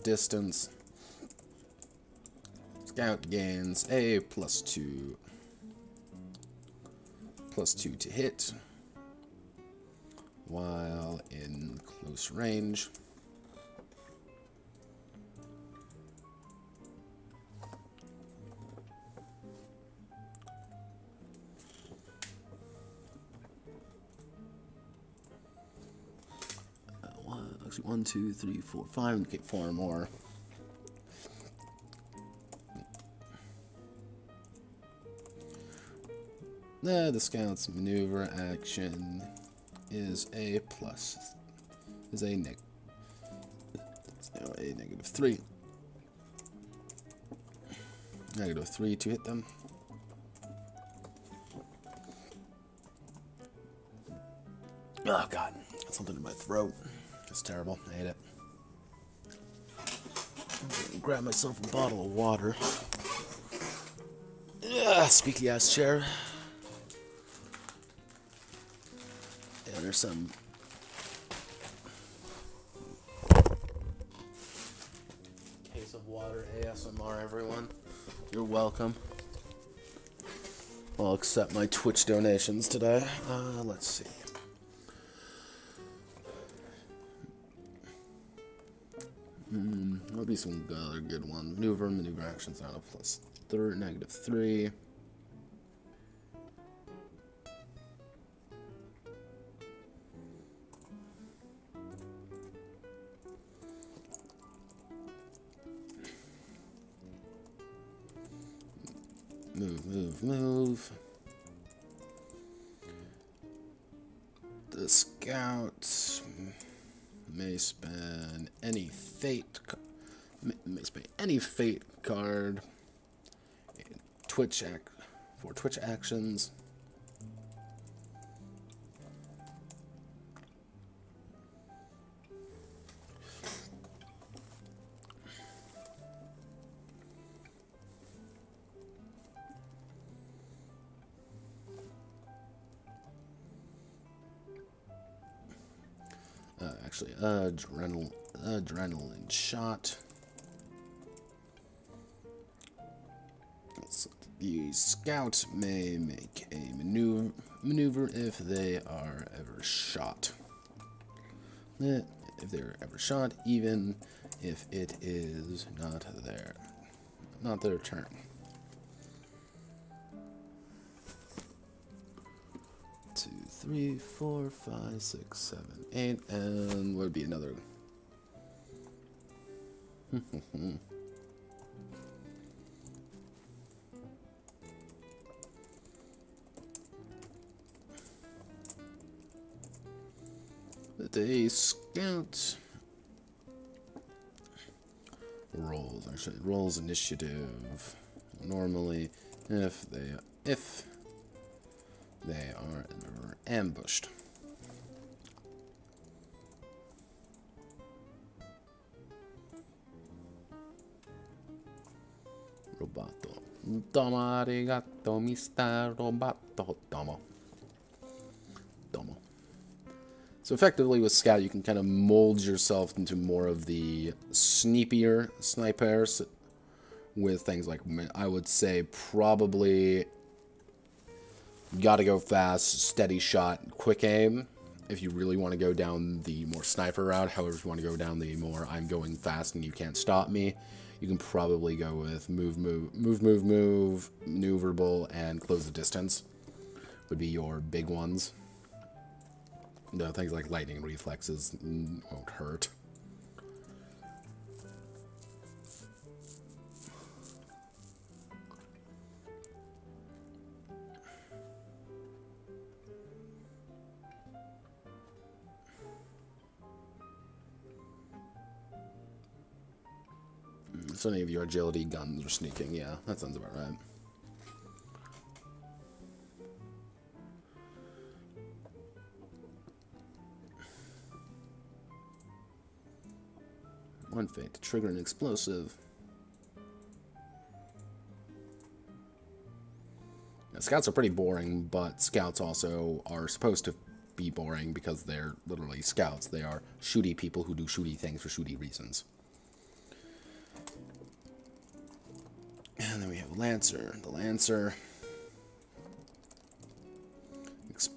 Distance. Scout gains a plus two. Plus two to hit. While in close range. One, two, three, four, five. Okay, four more. Uh, the scout's maneuver action is a plus. Is a neg. No, a negative three. Negative three to hit them. Oh god, something in my throat. It's terrible. I hate it. Grab myself a bottle of water. Yeah, squeaky ass chair. Yeah, there's some. Case of water ASMR, everyone. You're welcome. I'll accept my Twitch donations today. Uh, let's see. Some other good one. Maneuver, maneuver actions on a plus three, negative three. Fate card Twitch ac- for Twitch actions. Uh, actually, adrenal, adrenaline shot. The scout may make a maneuver, maneuver if they are ever shot. Eh, If they're ever shot, even if it is not their, not their turn. Two, three, four, five, six, seven, eight, and would be another. The scout rolls. Actually, rolls initiative. Normally, if they if they are ambushed. Roboto. Domo arigato, Mr. Roboto. Domo. So effectively with Scout, you can kind of mold yourself into more of the sneakier snipers with things like, I would say, probably gotta go fast, steady shot, quick aim. If you really want to go down the more sniper route, however, you want to go down the more I'm going fast and you can't stop me, you can probably go with move, move, move, move, move, maneuverable, and close the distance would be your big ones. No, things like lightning reflexes won't hurt. So any of your agility guns are sneaking. Yeah, that sounds about right. One fate to trigger an explosive. Now, scouts are pretty boring, but scouts also are supposed to be boring because they're literally scouts. They are shooty people who do shooty things for shooty reasons. And then we have Lancer. The Lancer. Ex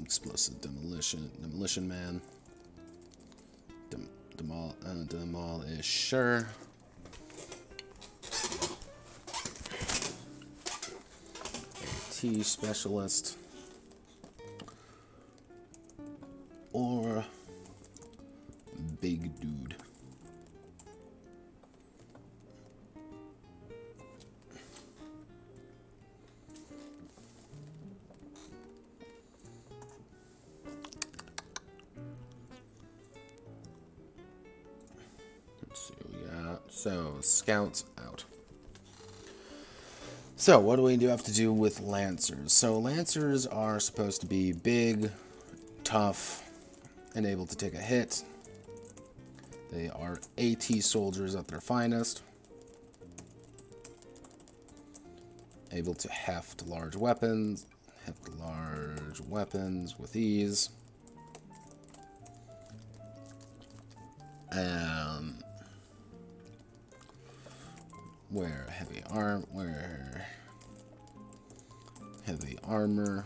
explosive Demolition. Demolition Man. Dem demol uh, Demolisher. T Specialist. So, what do we do have to do with Lancers? So, Lancers are supposed to be big, tough, and able to take a hit. They are AT soldiers at their finest. Able to heft large weapons, heft large weapons with ease. Um, wear heavy arm, wear heavy armor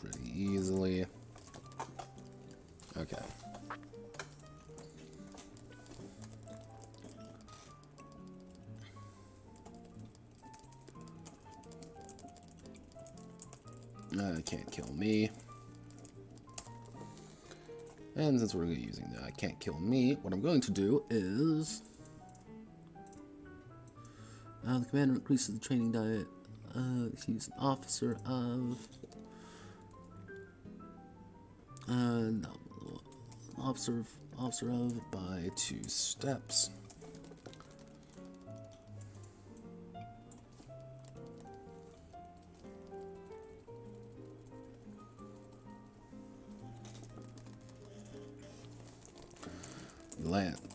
pretty easily. Okay. Uh, can't kill me. And since we're using the I can't kill me, what I'm going to do is... Uh, the commander increases the training diet. Uh, he's an officer of... Uh, no, officer of, officer of by two steps. Land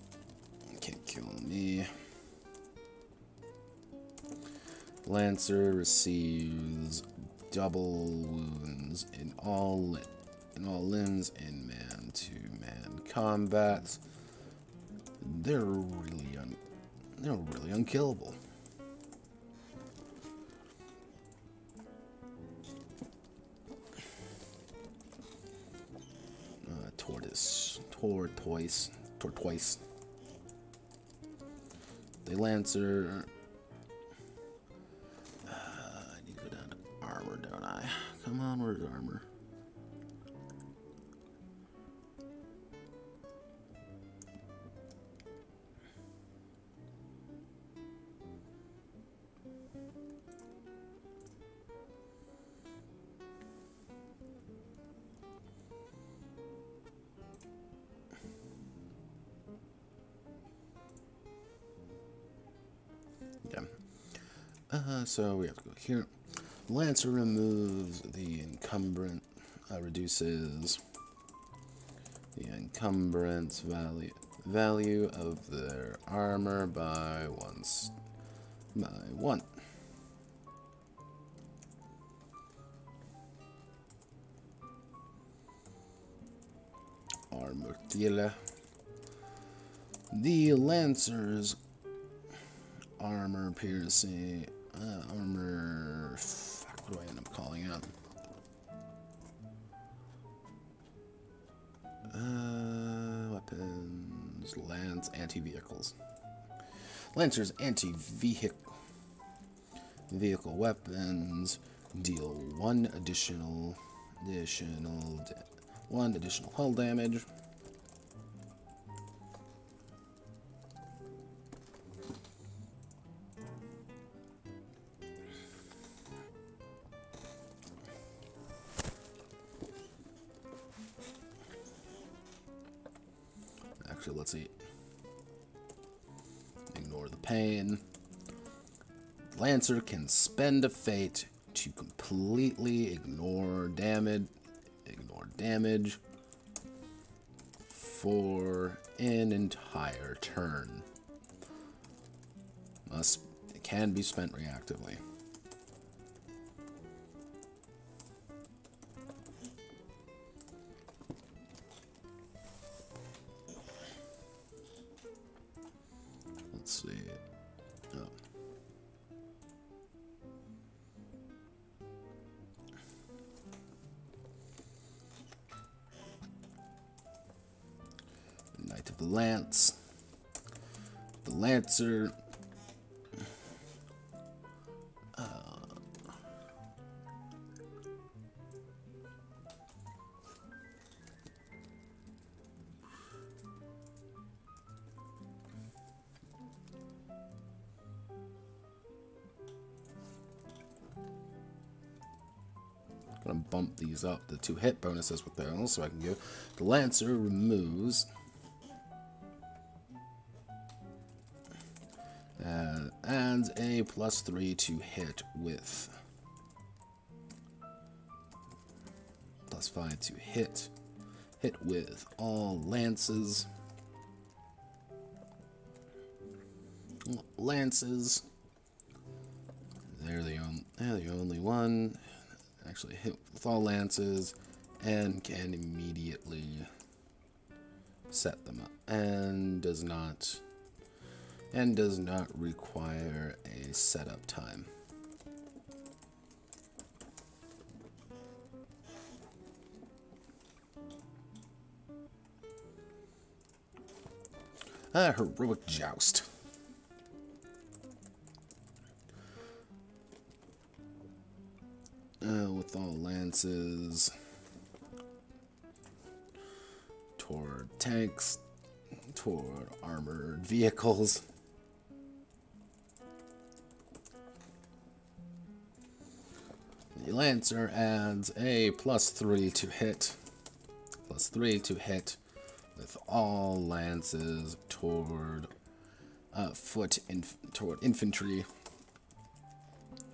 Lancer receives double wounds in all in all limbs in man-to-man combat. They're really un they're really unkillable. Uh, tortoise, tortoise, tortoise. The lancer. armor. Yeah. Uh, so we have to go here. Lancer removes the encumbrance, uh, reduces the encumbrance value value of their armor by once by one. Armor dealer. The Lancers armor piercing uh, armor what do I end up calling it? Uh, weapons, lance, anti-vehicles. Lancers anti-vehicle vehicle weapons deal one additional additional one additional hull damage. Lancer can spend a fate to completely ignore damage ignore damage for an entire turn. Must it can be spent reactively. Let's see. The Lance. The Lancer. Uh, Gonna bump these up, the two hit bonuses with those, so I can go. The Lancer removes plus three to hit with. Plus five to hit hit with all lances. Lances. They're the, on, they're the only one. Actually hit with all lances and can immediately set them up and does not and does not require a setup time. Ah, heroic joust. Uh, with all lances toward tanks, toward armored vehicles. Lancer adds a plus three to hit, plus three to hit with all lances toward uh, foot inf- toward infantry,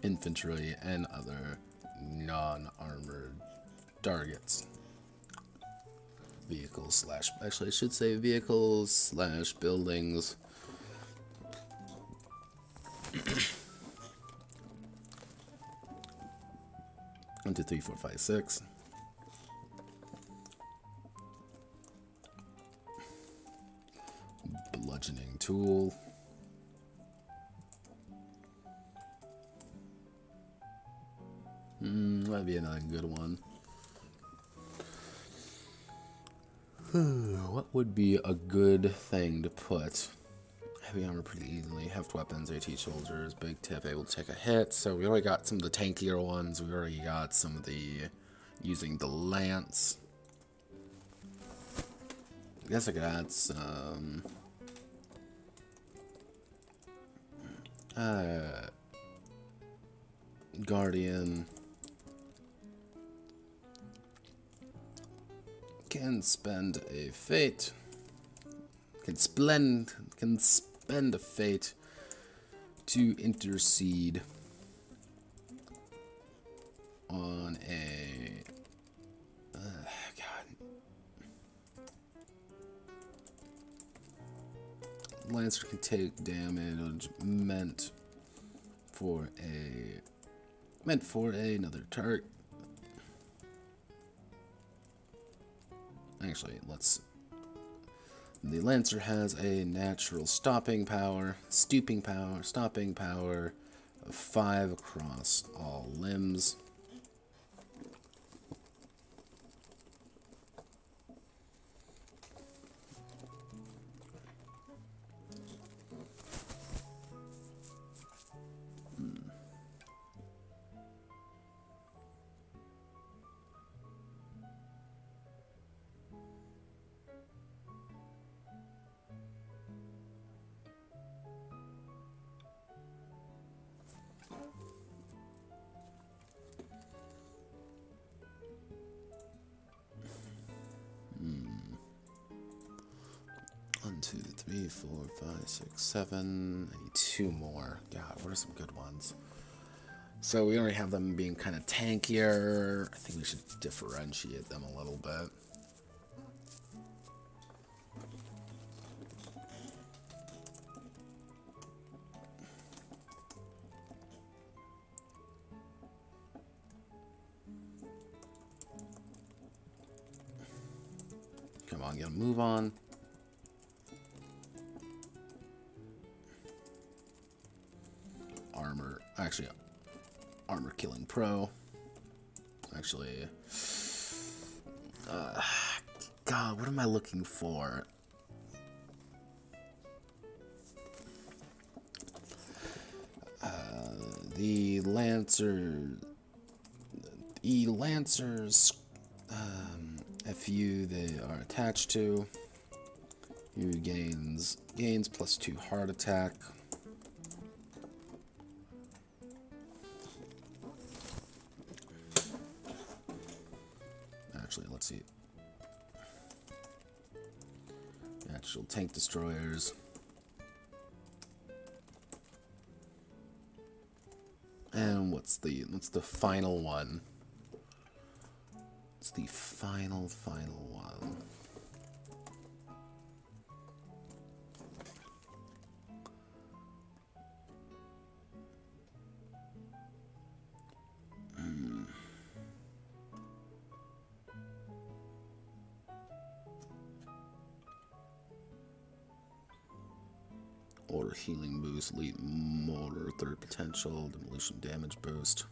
infantry, and other non-armored targets. Vehicles slash actually I should say vehicles slash buildings. Three, four, five, six. Bludgeoning tool. Hmm, that'd be another good one. what would be a good thing to put? Heavy armor pretty easily. Heft weapons, AT soldiers, big tip, able to take a hit. So we already got some of the tankier ones. We already got some of the using the lance. I guess I could add some. Uh, Guardian. Can spend a fate. Can spend. Can spend a fate to intercede on a. Uh, God. Lancer can take damage meant for a meant for another target. Actually, let's. The Lancer has a natural stopping power, stooping power, stopping power of 5 across all limbs. Six, seven. I need two more. God, what are some good ones? So we already have them being kind of tankier. I think we should differentiate them a little bit. Come on, get a move on. Pro. Actually, uh, God, what am I looking for? Uh, the Lancer, the Lancers, um, FU they are attached to. You gains gains plus two heart attack. Destroyers. And what's the what's the final one? It's the final final one. Elite motor, third potential, demolition damage boost.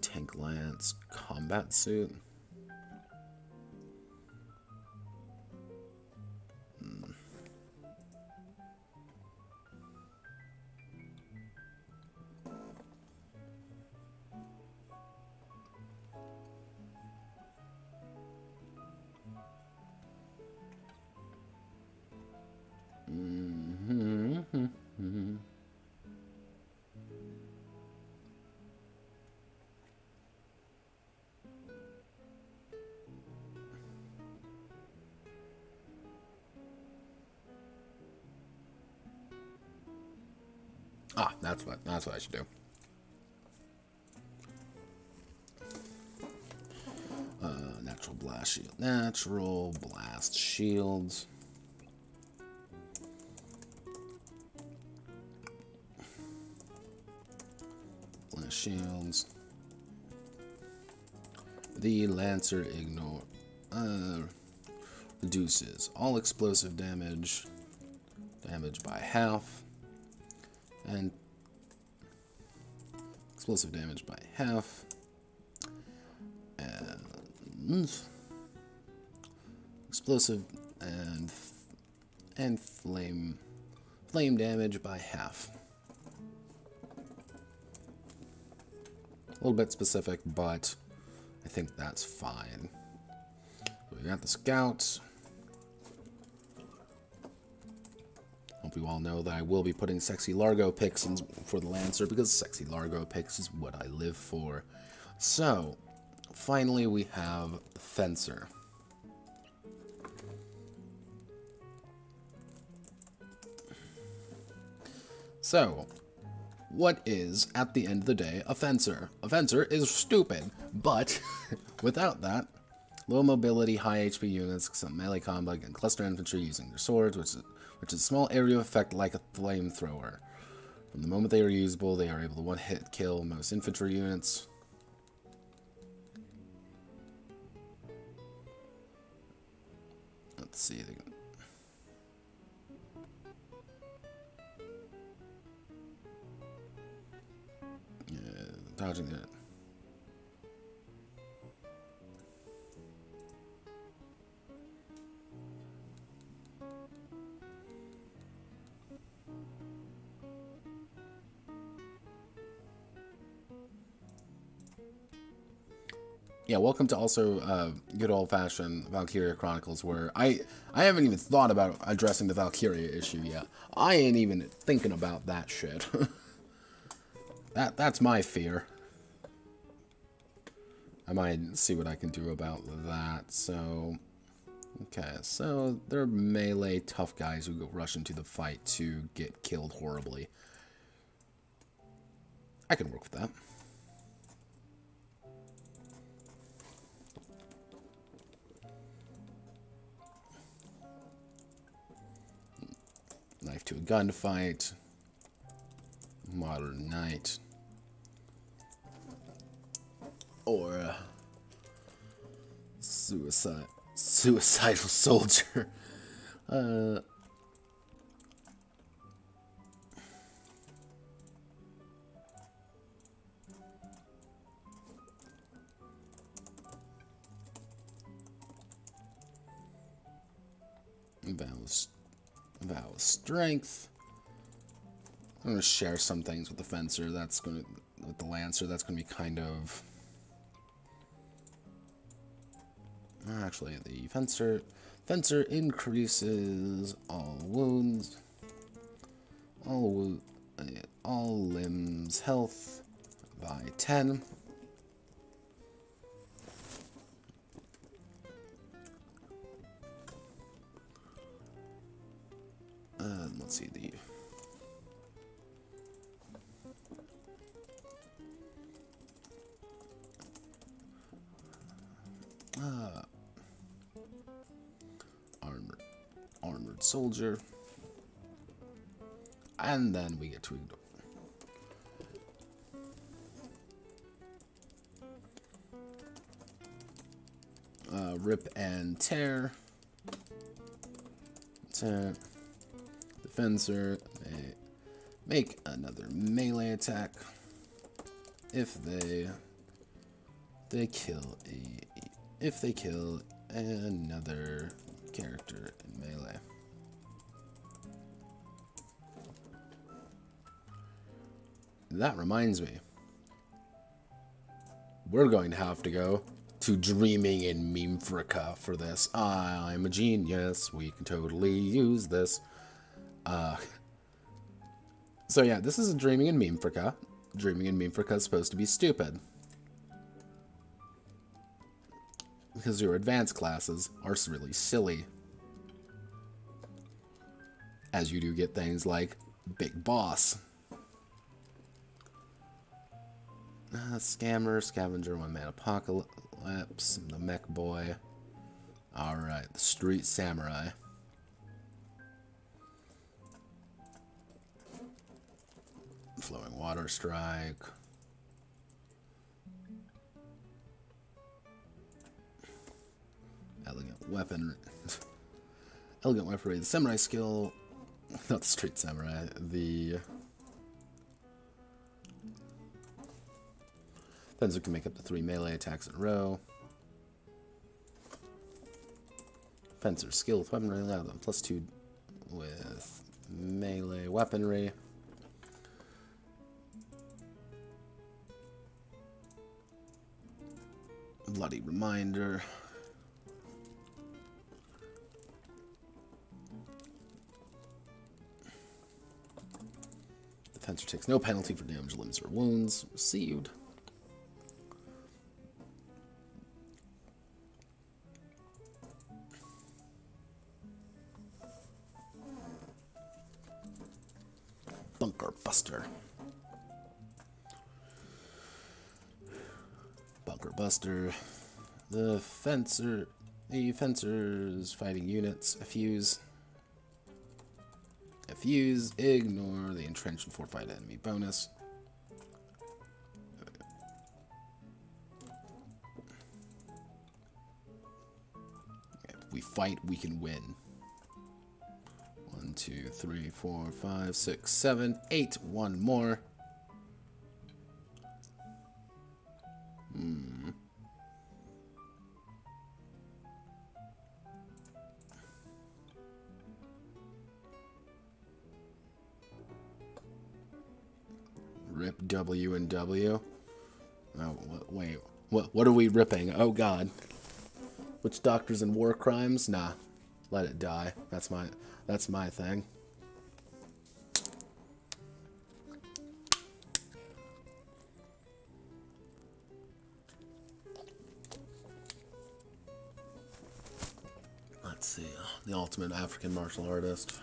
Tank lance, combat suit. That's what that's what I should do. Uh, natural blast shield. Natural blast shields. Blast shields. The Lancer ignore uh, reduces all explosive damage damage by half explosive damage by half. And explosive and and flame flame damage by half. A little bit specific but I think that's fine. We got the scouts you all know that I will be putting sexy Largo picks in for the Lancer because sexy Largo picks is what I live for. So, finally we have Fencer. So, what is, at the end of the day, a fencer? A fencer is stupid, but without that, low mobility, high HP units, some melee combat, and cluster infantry using their swords, which is, which is a small area effect like a flamethrower. From the moment they are usable, they are able to one-hit kill most infantry units. Let's see. Yeah, dodging it. Yeah, welcome to also uh, good old fashioned Valkyria Chronicles, where I I haven't even thought about addressing the Valkyria issue yet. I ain't even thinking about that shit. that that's my fear. I might see what I can do about that. So, okay, so they're melee tough guys who go rush into the fight to get killed horribly. I can work with that. Gunfight. Modern Knight. Or uh, suicide suicidal soldier. Uh Strength. I'm to share some things with the Fencer. That's to, with the Lancer, that's to be kind of... Actually, the Fencer, Fencer increases all wounds, all, wo uh, all limbs health by 10. Let's see the. Armored, armored soldier, and then we get to ignore. Uh, rip and tear. Tear. Fencer may make another melee attack if they they kill a if they kill another character in melee. That reminds me. We're going to have to go to Dreaming in Memefrica for this. I'm a genius. We can totally use this. Uh, so yeah, this is a Dreaming in Memefrica. Dreaming in Memefrica is supposed to be stupid. Because your advanced classes are really silly. As you do get things like Big Boss. Uh, Scammer, Scavenger, One Man Apocalypse, the Mech Boy. Alright, the Street Samurai. Flowing Water Strike. Elegant Weapon. Elegant Weaponry. The Samurai skill. Not the Street Samurai. The. Fencer can make up to three melee attacks in a row. Fencer skill with weaponry allow them plus two with melee weaponry. Bloody reminder. The fencer takes no penalty for damage, limbs, or wounds received. Buster. The fencer. The fencers fighting units. A fuse. A fuse. Ignore the entrenched and fortified enemy bonus. If we fight, we can win. One, two, three, four, five, six, seven, eight. One more. W and W. Oh, wait. What? What are we ripping? Oh God. Which doctors and war crimes? Nah. Let it die. That's my. That's my thing. Let's see. The ultimate African martial artist.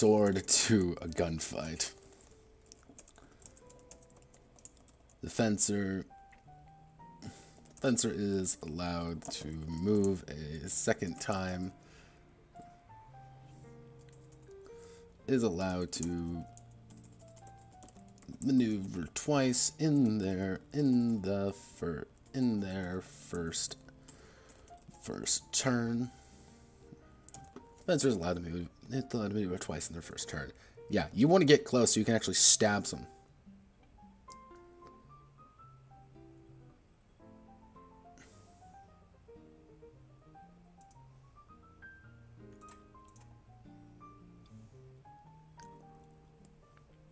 Sword to a gunfight. The fencer. Fencer is allowed to move a second time. Is allowed to maneuver twice in their in the in their first first turn. Fencer's allowed to move. Allowed to move twice in their first turn. Yeah, you want to get close so you can actually stab some.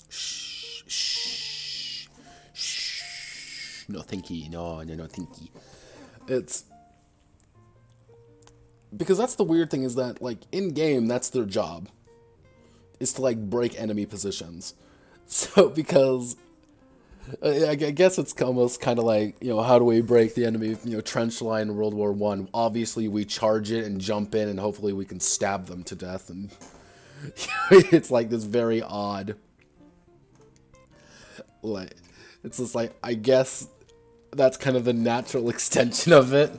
Shh, shh, shh. No, thinky. No, no, no, thinky. It's because that's the weird thing is that like in game that's their job is to like break enemy positions. So because I, I guess it's almost kind of like you know how do we break the enemy you know trench line in world war one? Obviously we charge it and jump in and hopefully we can stab them to death and it's like this very odd like it's just like i guess that's kind of the natural extension of it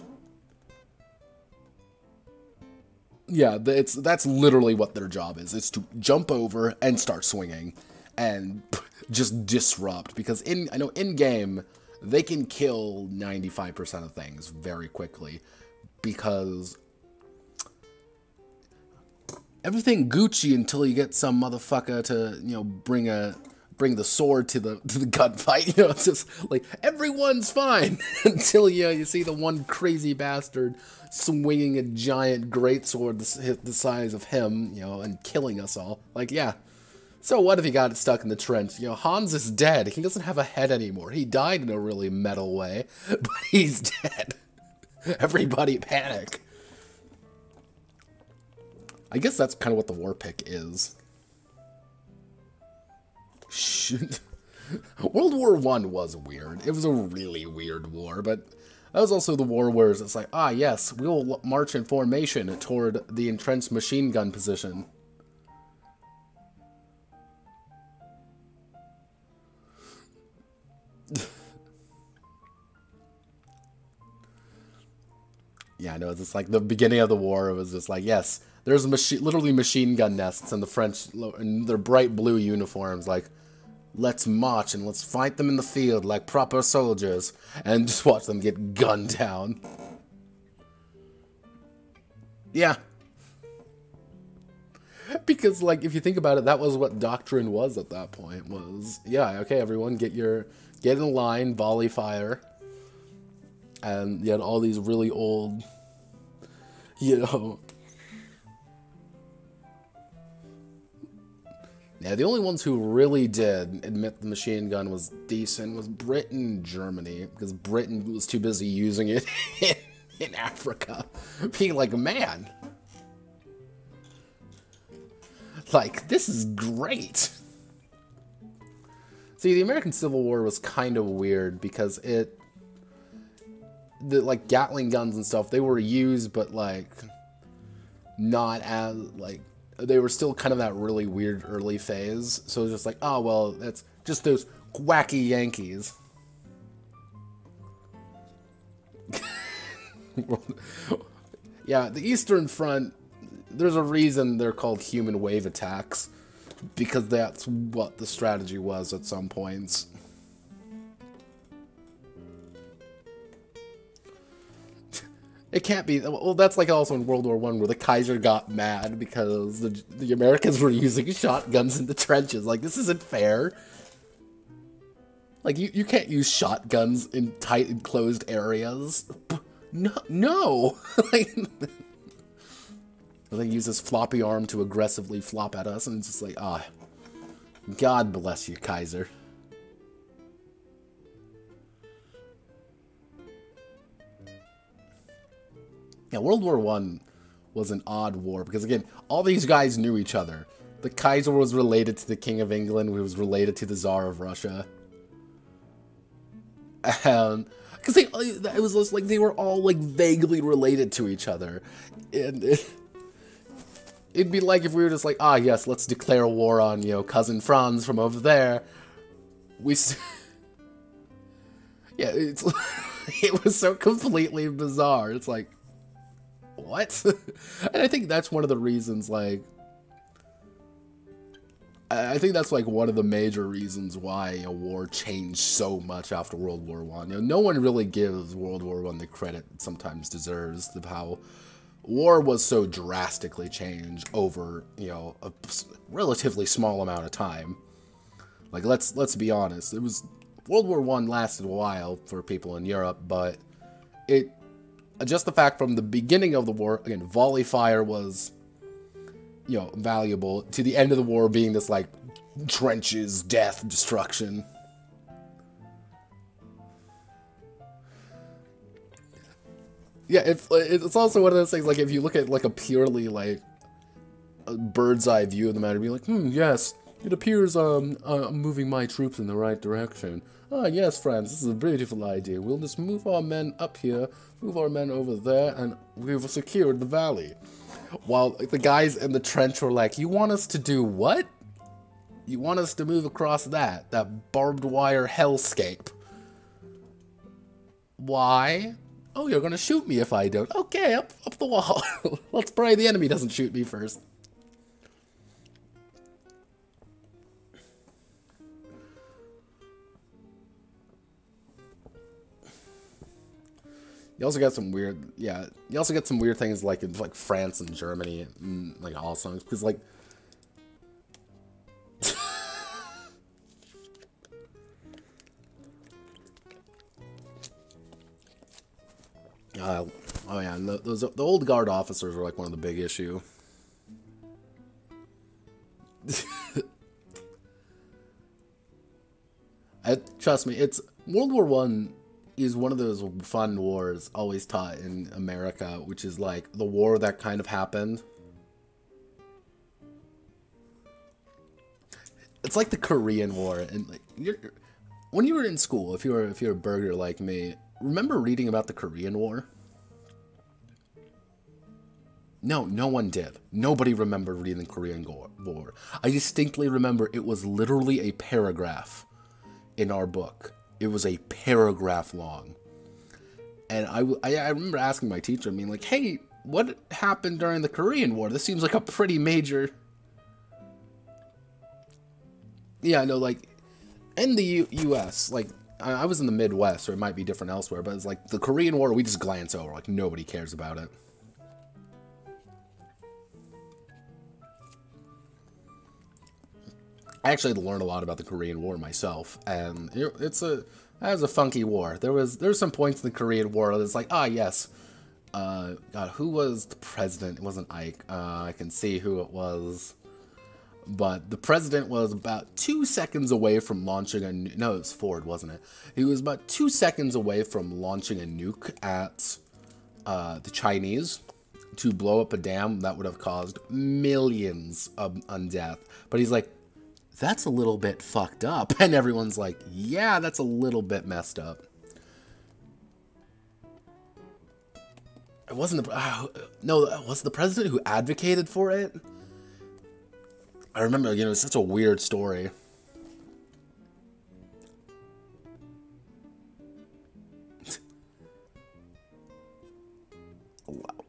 Yeah, it's that's literally what their job is. It's to jump over and start swinging and just disrupt because in I know in game they can kill 95% of things very quickly because everything Gucci until you get some motherfucker to, you know, bring a bring the sword to the to the gunfight. You know, it's just like everyone's fine until you know, you see the one crazy bastard swinging a giant greatsword the, the size of him, you know, and killing us all. Like, yeah. So what if he got stuck in the trench? You know, Hans is dead. He doesn't have a head anymore. He died in a really metal way, but he's dead. Everybody panic. I guess that's kind of what the war pick is. World War One was weird. It was a really weird war, but that was also the war where it's like, ah, yes, we'll march in formation toward the entrenched machine gun position. yeah, I know. It's like the beginning of the war. It was just like, yes, there's machine, literally machine gun nests, and the French in their bright blue uniforms, like, let's march and let's fight them in the field like proper soldiers, and just watch them get gunned down. Yeah. Because, like, if you think about it, that was what doctrine was at that point. Was yeah, okay, everyone, get your get in line, volley fire, and you had all these really old, you know. Yeah, the only ones who really did admit the machine gun was decent was Britain and Germany, because Britain was too busy using it in, Africa. Being like, a man, like, this is great. See, the American Civil War was kind of weird because it the like Gatling guns and stuff, they were used, but like not as like they were still kind of that really weird early phase. So just like, oh well, that's just those wacky Yankees. yeah, the Eastern Front. There's a reason they're called human wave attacks, because that's what the strategy was at some points. It can't be. Well, that's like also in World War One, where the Kaiser got mad because the the Americans were using shotguns in the trenches. Like this isn't fair. Like you, you can't use shotguns in tight enclosed areas. No, no. like, they use this floppy arm to aggressively flop at us, and it's just like, ah, God bless you, Kaiser. Yeah, World War One was an odd war because again, all these guys knew each other. The Kaiser was related to the King of England, who was related to the Tsar of Russia. And because they, it was just like they were all like vaguely related to each other, and it, it'd be like if we were just like, ah, yes, let's declare war on you know cousin Franz from over there. We, yeah, it's it was so completely bizarre. It's like, what? and I think that's one of the reasons, like, I think that's like one of the major reasons why a war changed so much after World War One. You know, no one really gives World War One the credit it sometimes deserves of how war was so drastically changed over you know a relatively small amount of time. Like let's let's be honest, it was World War One lasted a while for people in Europe, but it just the fact from the beginning of the war again, volley fire was you know, valuable to the end of the war being this like trenches, death, destruction. Yeah, it's it's also one of those things like if you look at like a purely like bird's eye view of the matter, be like, hmm, yes, it appears um uh, I'm moving my troops in the right direction. Ah, yes, friends, this is a beautiful idea. We'll just move our men up here, move our men over there, and we've secured the valley. While the guys in the trench were like, You want us to do what? You want us to move across that, that barbed wire hellscape. Why? Oh, you're gonna shoot me if I don't. Okay, up, up the wall. Let's pray the enemy doesn't shoot me first. You also got some weird, yeah. You also get some weird things like in like France and Germany, and, like all songs because like. uh, oh yeah, the, those the old guard officers were like one of the big issue. I, trust me, it's World War One is one of those fun wars always taught in America, which is like the war that kind of happened. It's like the Korean War, and like you're, when you were in school, if you were if you're a burger like me, remember reading about the Korean War? No, no one did. Nobody remembered reading the Korean War. I distinctly remember it was literally a paragraph in our book it was a paragraph long. And I, I, I remember asking my teacher, I mean, like, hey, what happened during the Korean War? This seems like a pretty major. Yeah, no, like, in the U- U.S., like, I, I was in the Midwest, or it might be different elsewhere, but it's like the Korean War, we just glance over, like, nobody cares about it. I actually had to learn a lot about the Korean War myself, and it's a that was a funky war. There was there's some points in the Korean War that's like, ah, yes, uh, God, who was the president? It wasn't Ike. Uh, I can see who it was, but the president was about two seconds away from launching a no, it was Ford, wasn't it? He was about two seconds away from launching a nuke at uh, the Chinese to blow up a dam that would have caused millions of on death. But he's like, that's a little bit fucked up. And everyone's like, yeah, that's a little bit messed up. it wasn't the uh, no was the president who advocated for it. I remember, you know, it's such a weird story. wow.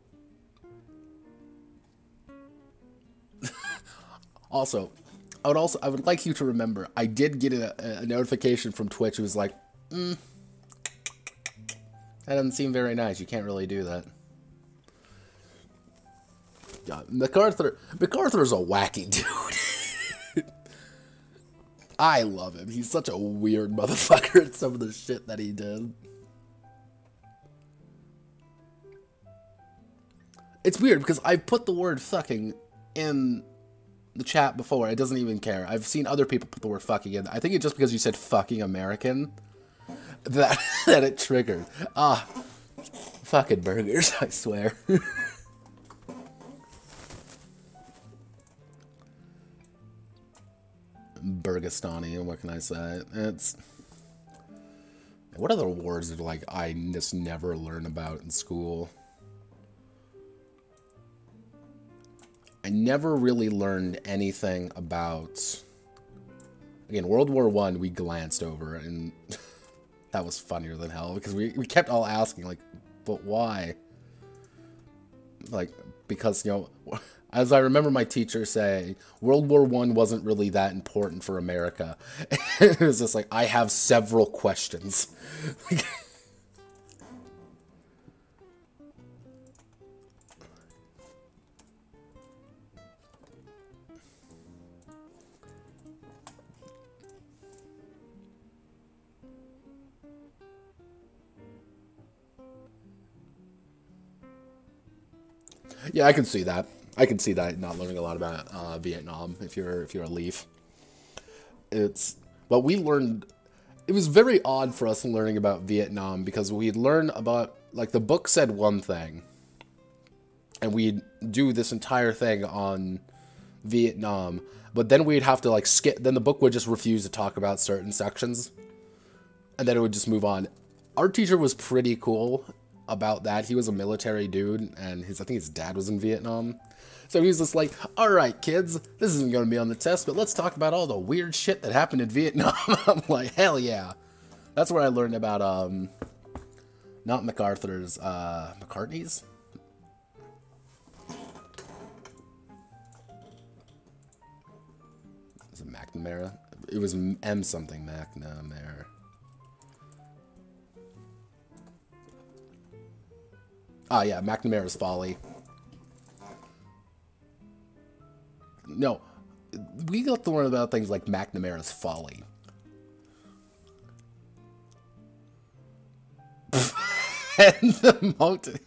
also, I would also I would like you to remember I did get a, a notification from Twitch. It was like, mm, that doesn't seem very nice. You can't really do that. God, MacArthur MacArthur's a wacky dude. I love him. He's such a weird motherfucker some of the shit that he did. It's weird because I've put the word fucking in the chat before. It doesn't even care. I've seen other people put the word fucking in. I think it's just because you said fucking American that that it triggered. Ah, fucking burgers, I swear. Burgastani, what can I say? It's what other words did like I just never learn about in school? I never really learned anything about. Again, World War One we glanced over, and that was funnier than hell because we, we kept all asking like, but why? Like because you know, as I remember my teacher saying, World War One wasn't really that important for America. it was just like I have several questions. Yeah, I can see that. I can see that not learning a lot about uh, Vietnam if you're if you're a Leaf. It's but we learned. It was very odd for us learning about Vietnam because we'd learn about like the book said one thing, and we'd do this entire thing on Vietnam, but then we'd have to like skip. Then the book would just refuse to talk about certain sections, and then it would just move on. Our teacher was pretty cool about that. He was a military dude, and his I think his dad was in Vietnam. So he was just like, all right, kids, this isn't going to be on the test, but let's talk about all the weird shit that happened in Vietnam. I'm like, hell yeah. That's where I learned about, um, not MacArthur's, uh, McCartney's? Was it McNamara? It was M something McNamara. Ah, yeah, McNamara's Folly. No, we got to learn about things like McNamara's Folly. and the mountain.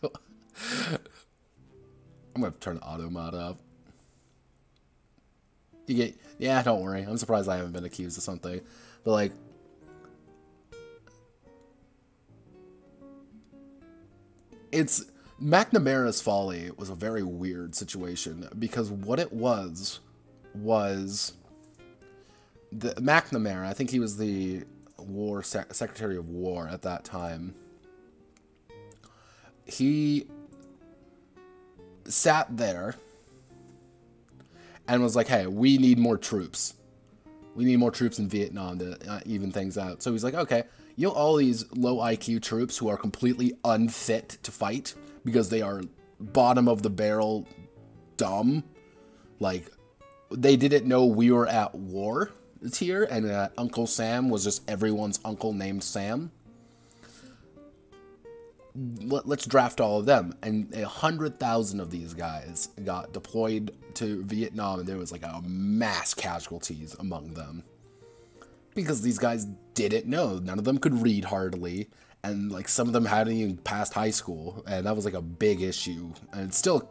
I'm gonna turn the auto mod up. You get, yeah, don't worry. I'm surprised I haven't been accused of something, but like, it's McNamara's Folly was a very weird situation because what it was was the McNamara. I think he was the War Sec- Secretary of War at that time. He sat there and was like, "Hey, we need more troops. We need more troops in Vietnam to uh, even things out." So he's like, "Okay, you know all these low IQ troops who are completely unfit to fight." Because they are bottom of the barrel dumb. Like they didn't know we were at war here and uh, Uncle Sam was just everyone's uncle named Sam. Let, us draft all of them. And a hundred thousand of these guys got deployed to Vietnam and there was like a mass casualties among them. Because these guys didn't know. None of them could read hardly and like some of them hadn't even passed high school, and that was like a big issue. And it's still,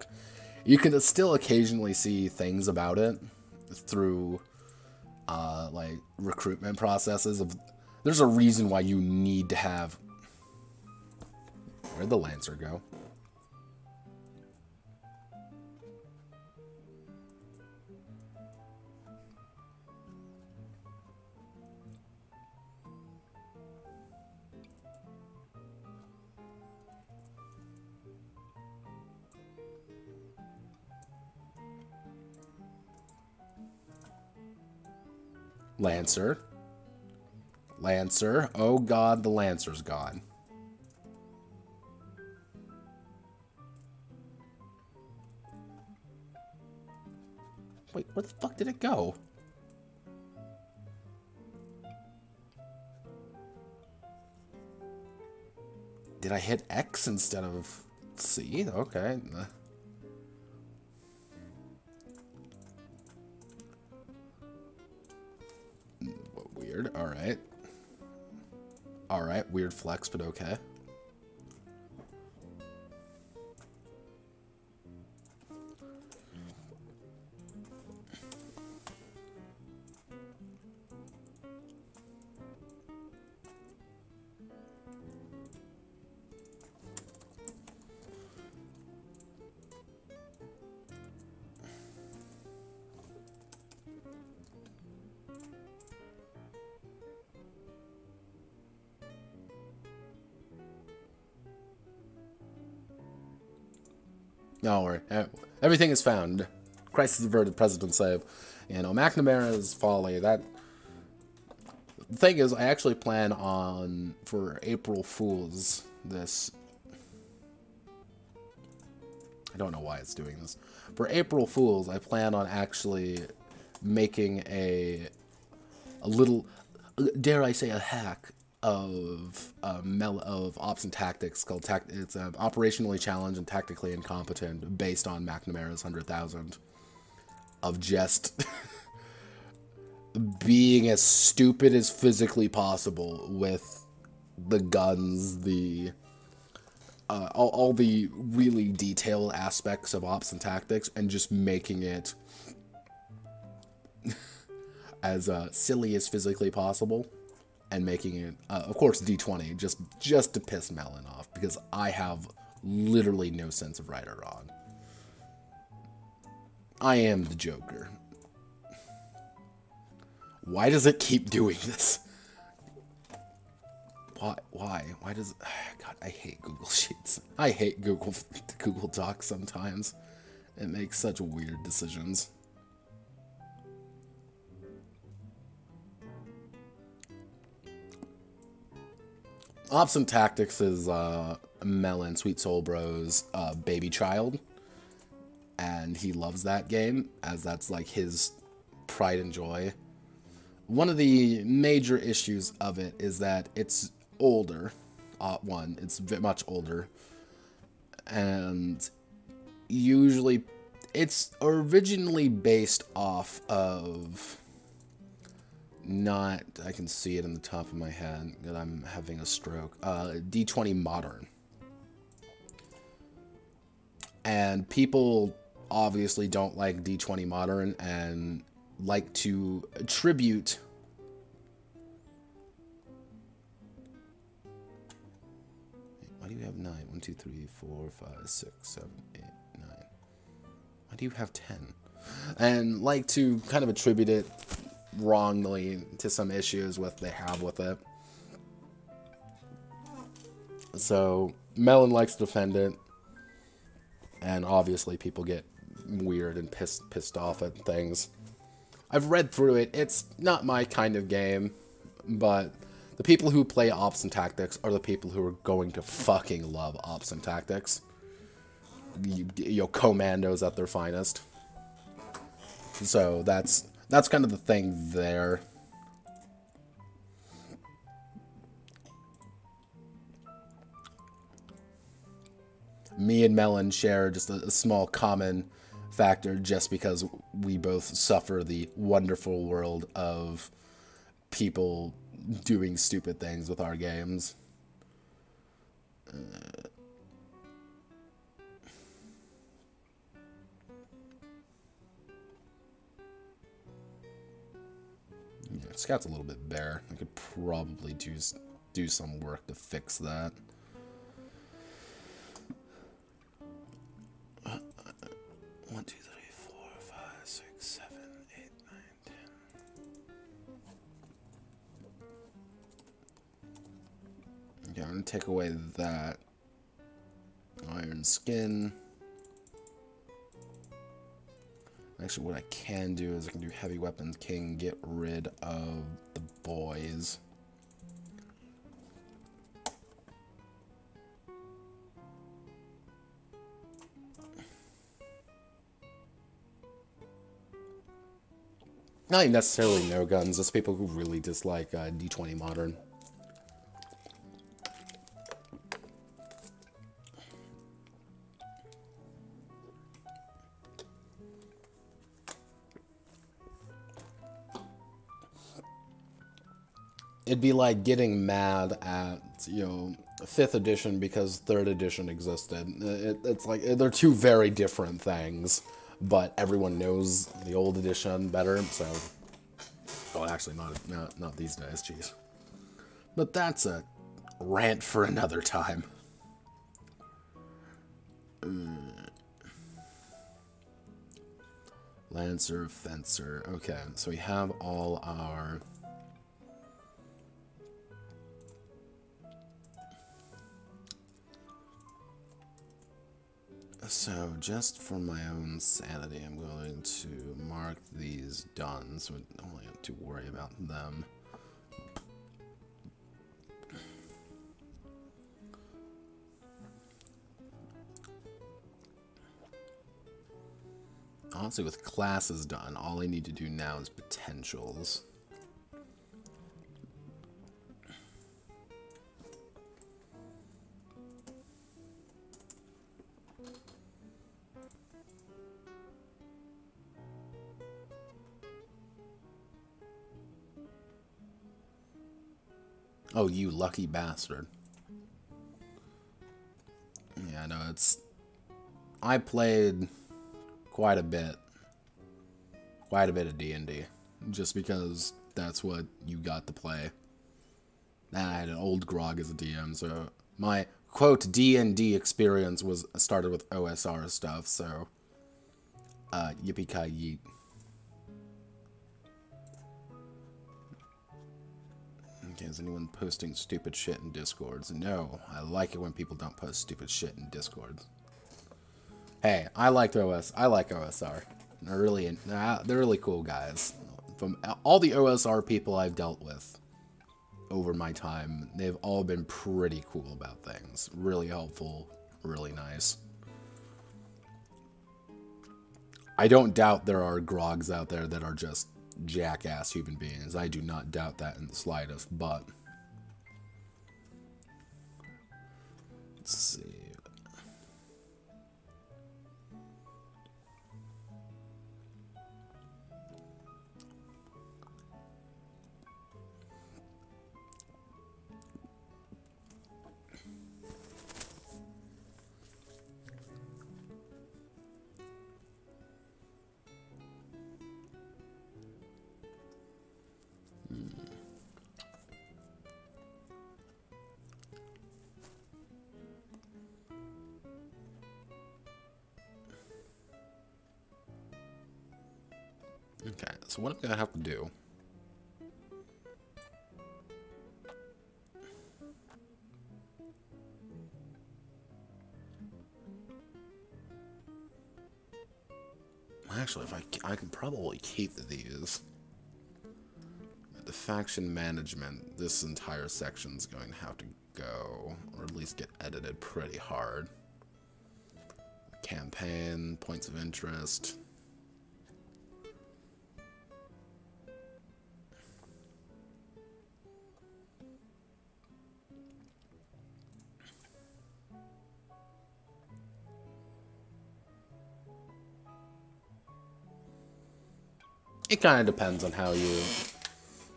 you can still occasionally see things about it through uh, like recruitment processes. Of there's a reason why you need to have. Where'd the Lancer go? Lancer. Lancer. Oh god, the Lancer's gone. Wait, where the fuck did it go? Did I hit X instead of C? Okay. Weird. Alright. Alright, weird flex, but okay. Everything is found. Crisis averted, President save. You know, McNamara's folly. That the thing is, I actually plan on for April Fools this. I don't know why it's doing this. For April Fools, I plan on actually making a a little, dare I say, a hack of uh, mel- of ops and tactics called tac- it's uh, operationally challenged and tactically incompetent based on McNamara's hundred thousand of just being as stupid as physically possible with the guns, the uh, all, all the really detailed aspects of ops and tactics, and just making it as uh, silly as physically possible, and making it, uh, of course, D20 just just to piss Melon off because I have literally no sense of right or wrong. I am the Joker. Why does it keep doing this? Why? Why? Why does? God, I hate Google Sheets. I hate Google Google Docs sometimes. It makes such weird decisions. Ops and Tactics is uh, Melon Sweet Soul Bros' uh, baby child, and he loves that game as that's like his pride and joy. One of the major issues of it is that it's older. Uh, one, it's much older, and usually it's originally based off of not I can see it in the top of my head that I'm having a stroke. Uh, D20 Modern. And people obviously don't like D20 Modern and like to attribute Why do you have nine? One, two, three, four, five, six, seven, eight, nine. Why do you have ten? And like to kind of attribute it wrongly to some issues with they have with it. So Melon likes to defend it, and obviously people get weird and pissed pissed off at things. I've read through it. It's not my kind of game, but the people who play ops and tactics are the people who are going to fucking love ops and tactics. You, you know, commandos at their finest. So that's that's kind of the thing there. Me and Melon share just a, a small common factor just because we both suffer the wonderful world of people doing stupid things with our games. Uh, Yeah, Scout's a little bit bare. I could probably do do some work to fix that. Uh, One, two, three, four, five, six, seven, eight, nine, ten. Okay, I'm gonna take away that iron skin. Actually, what I can do is I can do Heavy Weapons King, get rid of the boys. Not necessarily no guns, just people who really dislike uh, D20 Modern. It'd be like getting mad at, you know, fifth edition because third edition existed. It, it's like they're two very different things, but everyone knows the old edition better, so. Well, actually, not not not these days. Jeez. But that's a rant for another time. Lancer, Fencer. Okay, so we have all our So, just for my own sanity, I'm going to mark these done, so I don't have to worry about them. Honestly, with classes done, all I need to do now is potentials. Oh, you lucky bastard. Yeah, no, it's... I played quite a bit. Quite a bit of D&D. Just because that's what you got to play. And I had an old grog as a DM, so my quote D&D experience was started with OSR stuff, so uh, yippee ki yeet. Is anyone posting stupid shit in discords? No, I like it when people don't post stupid shit in discords. Hey, I like OS. I like OSR. They're really, they're really cool guys. From all the OSR people I've dealt with over my time, they've all been pretty cool about things. Really helpful, really nice. I don't doubt there are grogs out there that are just jackass human beings. I do not doubt that in the slightest, but let's see. Actually, if I, I can probably keep these. The faction management, this entire section is going to have to go, or at least get edited pretty hard. Campaign, points of interest. It kind of depends on how you.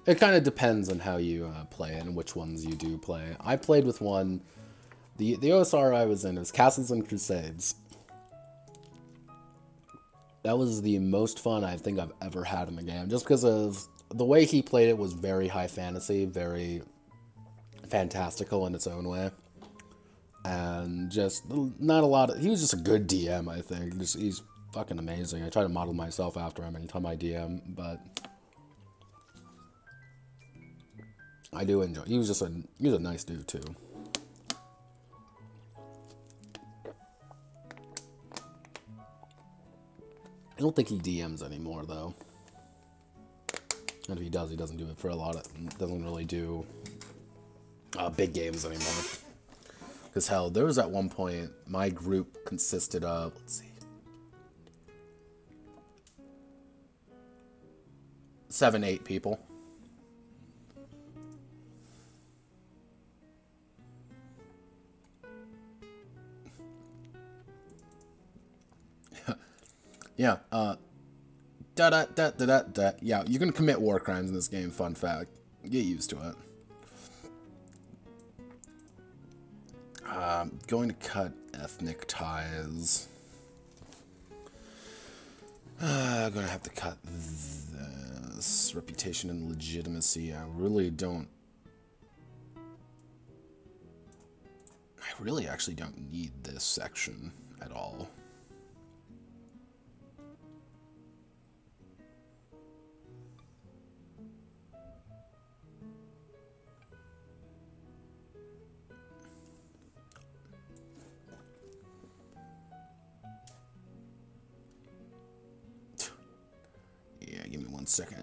It kind of depends on how you uh, play and which ones you do play. I played with one. The the OSR I was in was Castles and Crusades. That was the most fun I think I've ever had in the game, just because of the way he played it was very high fantasy, very fantastical in its own way, and just not a lot of. He was just a good DM, I think. Just, he's fucking amazing. I try to model myself after him anytime I DM, but I do enjoy. He was just a he was a nice dude too. I don't think he DMs anymore though. And if he does, he doesn't do it for a lot of doesn't really do uh, big games anymore. Because hell, there was at one point my group consisted of let's see, seven, eight people. yeah, uh, da da da da da da. Yeah, you can commit war crimes in this game. Fun fact. Get used to it. Um, going to cut ethnic ties. I'm gonna have to cut reputation and legitimacy. I really don't. I really actually don't need this section at all.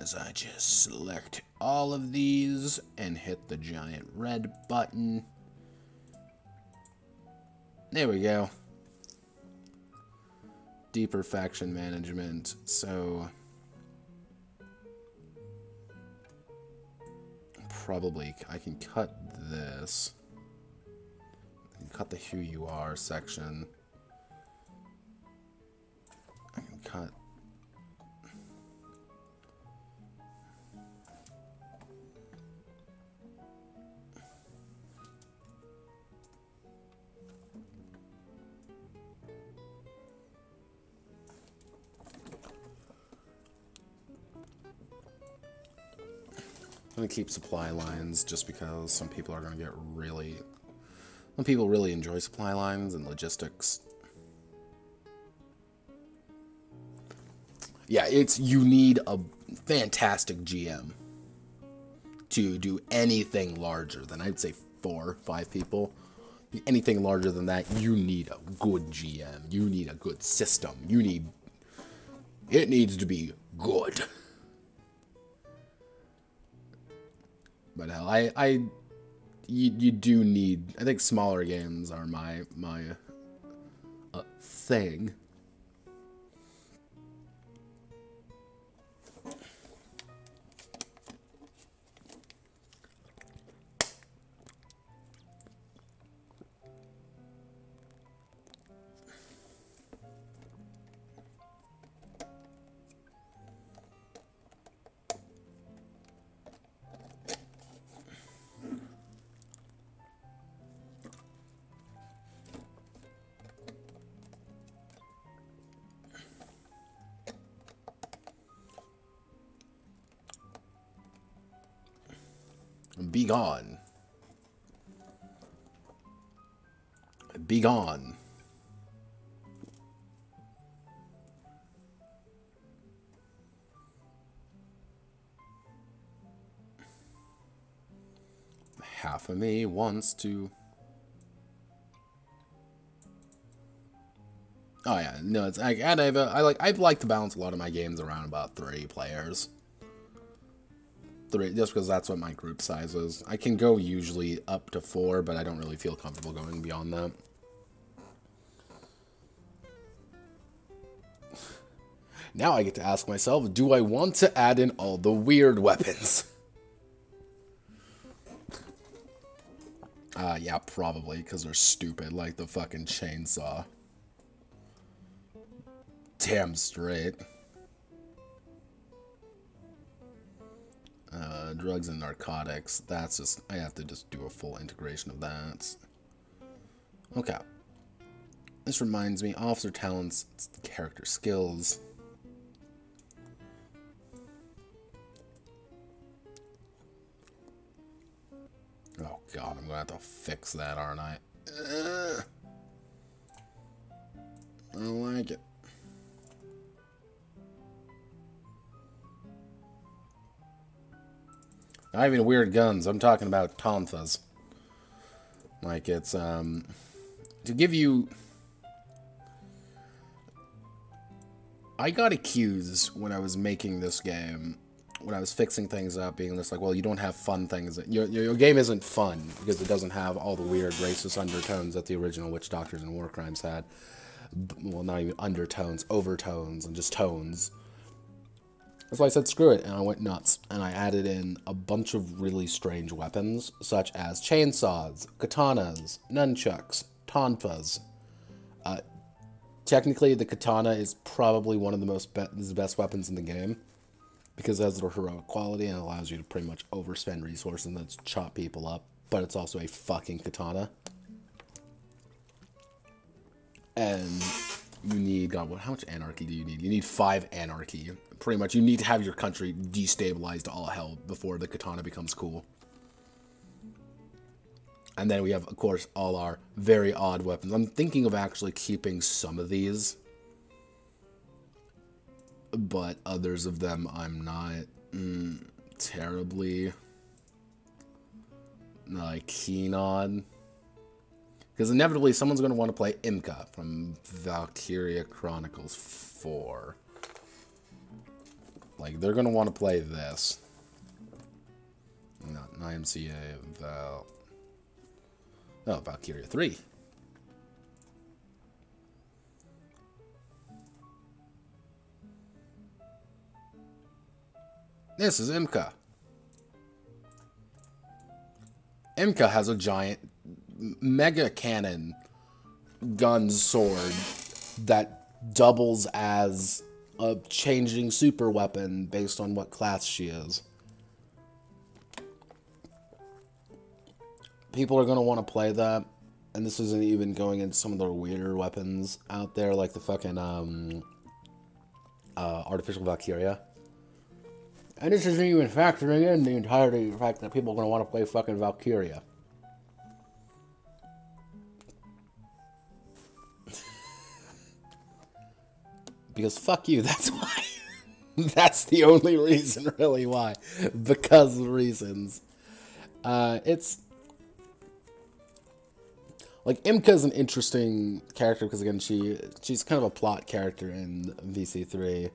As I just select all of these and hit the giant red button. There we go. Deeper faction management. So probably I can cut this. I can cut the who you are section. I can cut keep supply lines just because some people are gonna get really. Some people really enjoy supply lines and logistics. Yeah, it's you need a fantastic GM to do anything larger than I'd say four, five people. Anything larger than that, you need a good GM. You need a good system. You need. It needs to be good. But hell, I, I, you, you do need. I think smaller games are my my uh, thing. Be gone. Be gone. Half of me wants to. Oh yeah, no, it's like I, I, I like I like to balance a lot of my games around about three players three, just because that's what my group size is. I can go usually up to four, but I don't really feel comfortable going beyond that. Now I get to ask myself, do I want to add in all the weird weapons? Uh, yeah, probably, because they're stupid, like the fucking chainsaw. Damn straight. Uh, drugs and narcotics. That's just, I have to just do a full integration of that. Okay. This reminds me, officer talents, character skills. Oh god, I'm gonna have to fix that, aren't I? I don't like it. Not even weird guns. I'm talking about tonfas. Like it's um to give you I got accused when I was making this game, when I was fixing things up, being just like, well, you don't have fun things. Your, your game isn't fun because it doesn't have all the weird racist undertones that the original Witch Doctors and War Crimes had. Well, not even undertones, overtones, and just tones. That's why I said screw it, and I went nuts. And I added in a bunch of really strange weapons, such as chainsaws, katanas, nunchucks, tonfas. Uh, technically, the katana is probably one of the most be- the best weapons in the game because it has the heroic quality and allows you to pretty much overspend resources and then chop people up. But it's also a fucking katana. And you need God. What? How much anarchy do you need? You need five anarchy. Pretty much, you need to have your country destabilized to all hell before the katana becomes cool. And then we have, of course, all our very odd weapons. I'm thinking of actually keeping some of these, but others of them I'm not mm, terribly like keen on. Because inevitably someone's going to want to play Imka from Valkyria Chronicles 4. Like, they're going to want to play this. Not an Imka Val. Oh, Valkyria 3. This is Imka. Imka has a giant mega cannon gun sword that doubles as a changing super weapon based on what class she is. People are going to want to play that. And this isn't even going into some of the weirder weapons out there, like the fucking um, uh, Artificial Valkyria. And this isn't even factoring in the entirety of the fact that people are going to want to play fucking Valkyria. Because fuck you, that's why. that's the only reason, really, why. Because of reasons. Uh, it's. Like, Imka's an interesting character because, again, she she's kind of a plot character in VC3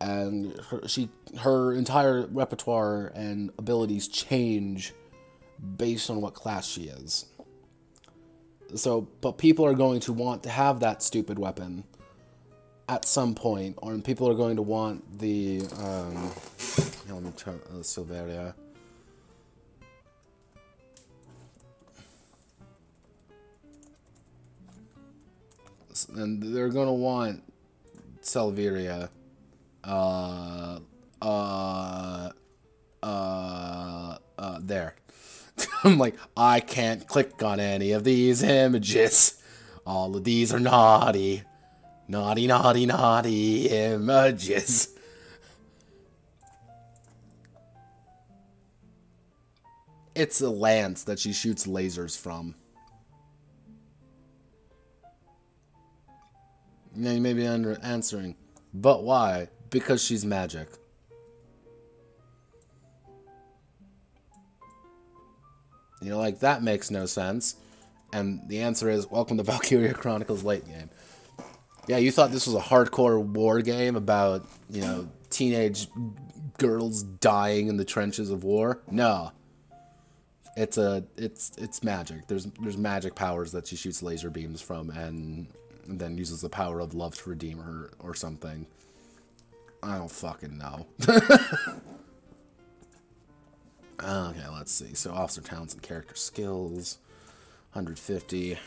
and her, she her entire repertoire and abilities change based on what class she is. So, but people are going to want to have that stupid weapon at some point, or people are going to want the um, let me turn uh, Selvaria. And they're going to want Selvaria uh, uh, uh, uh, there. I'm like, I can't click on any of these images. All of these are naughty. Naughty, naughty, naughty images. It's a lance that she shoots lasers from. Now you may be under answering, but why? Because she's magic. You know, like that makes no sense. And the answer is welcome to Valkyria Chronicles late game. Yeah, you thought this was a hardcore war game about, you know, teenage girls dying in the trenches of war? No. It's a it's it's magic. There's there's magic powers that she shoots laser beams from and then uses the power of love to redeem her or something. I don't fucking know. okay, let's see. So officer talents and character skills, 150.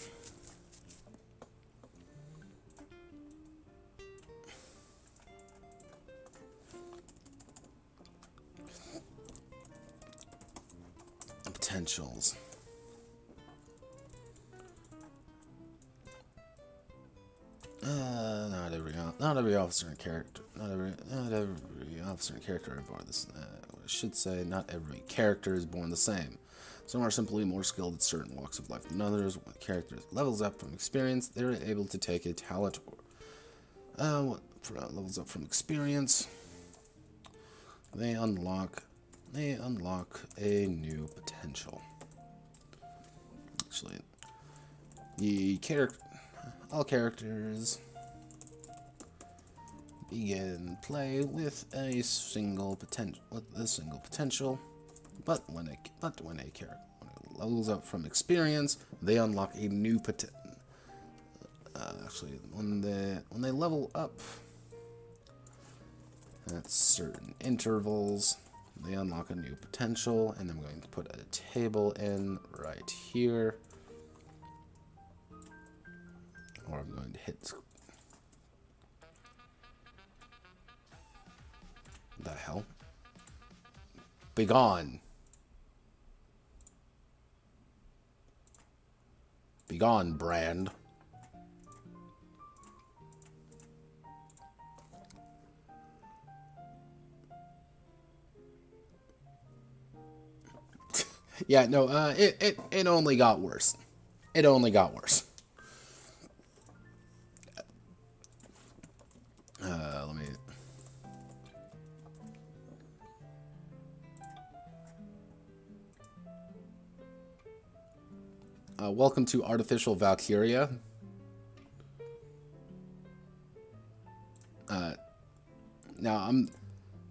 Potentials. Uh, not every not every officer and character not every not every officer and character are born this. Uh, I should say not every character is born the same. Some are simply more skilled at certain walks of life than others. When characters levels up from experience, they're able to take a talent or uh, uh, levels up from experience. They unlock they unlock a new potential. Actually, the character all characters begin play with a single potential with a single potential. But when it but when a character levels up from experience, they unlock a new potential. Uh, actually, when they when they level up at certain intervals, they unlock a new potential, and I'm going to put a table in right here. Or I'm going to hit the hell? Begone. Begone, brand. Yeah, no, uh, it, it, it only got worse. It only got worse. Uh, let me Uh, welcome to Artificial Valkyria. Uh, now, I'm.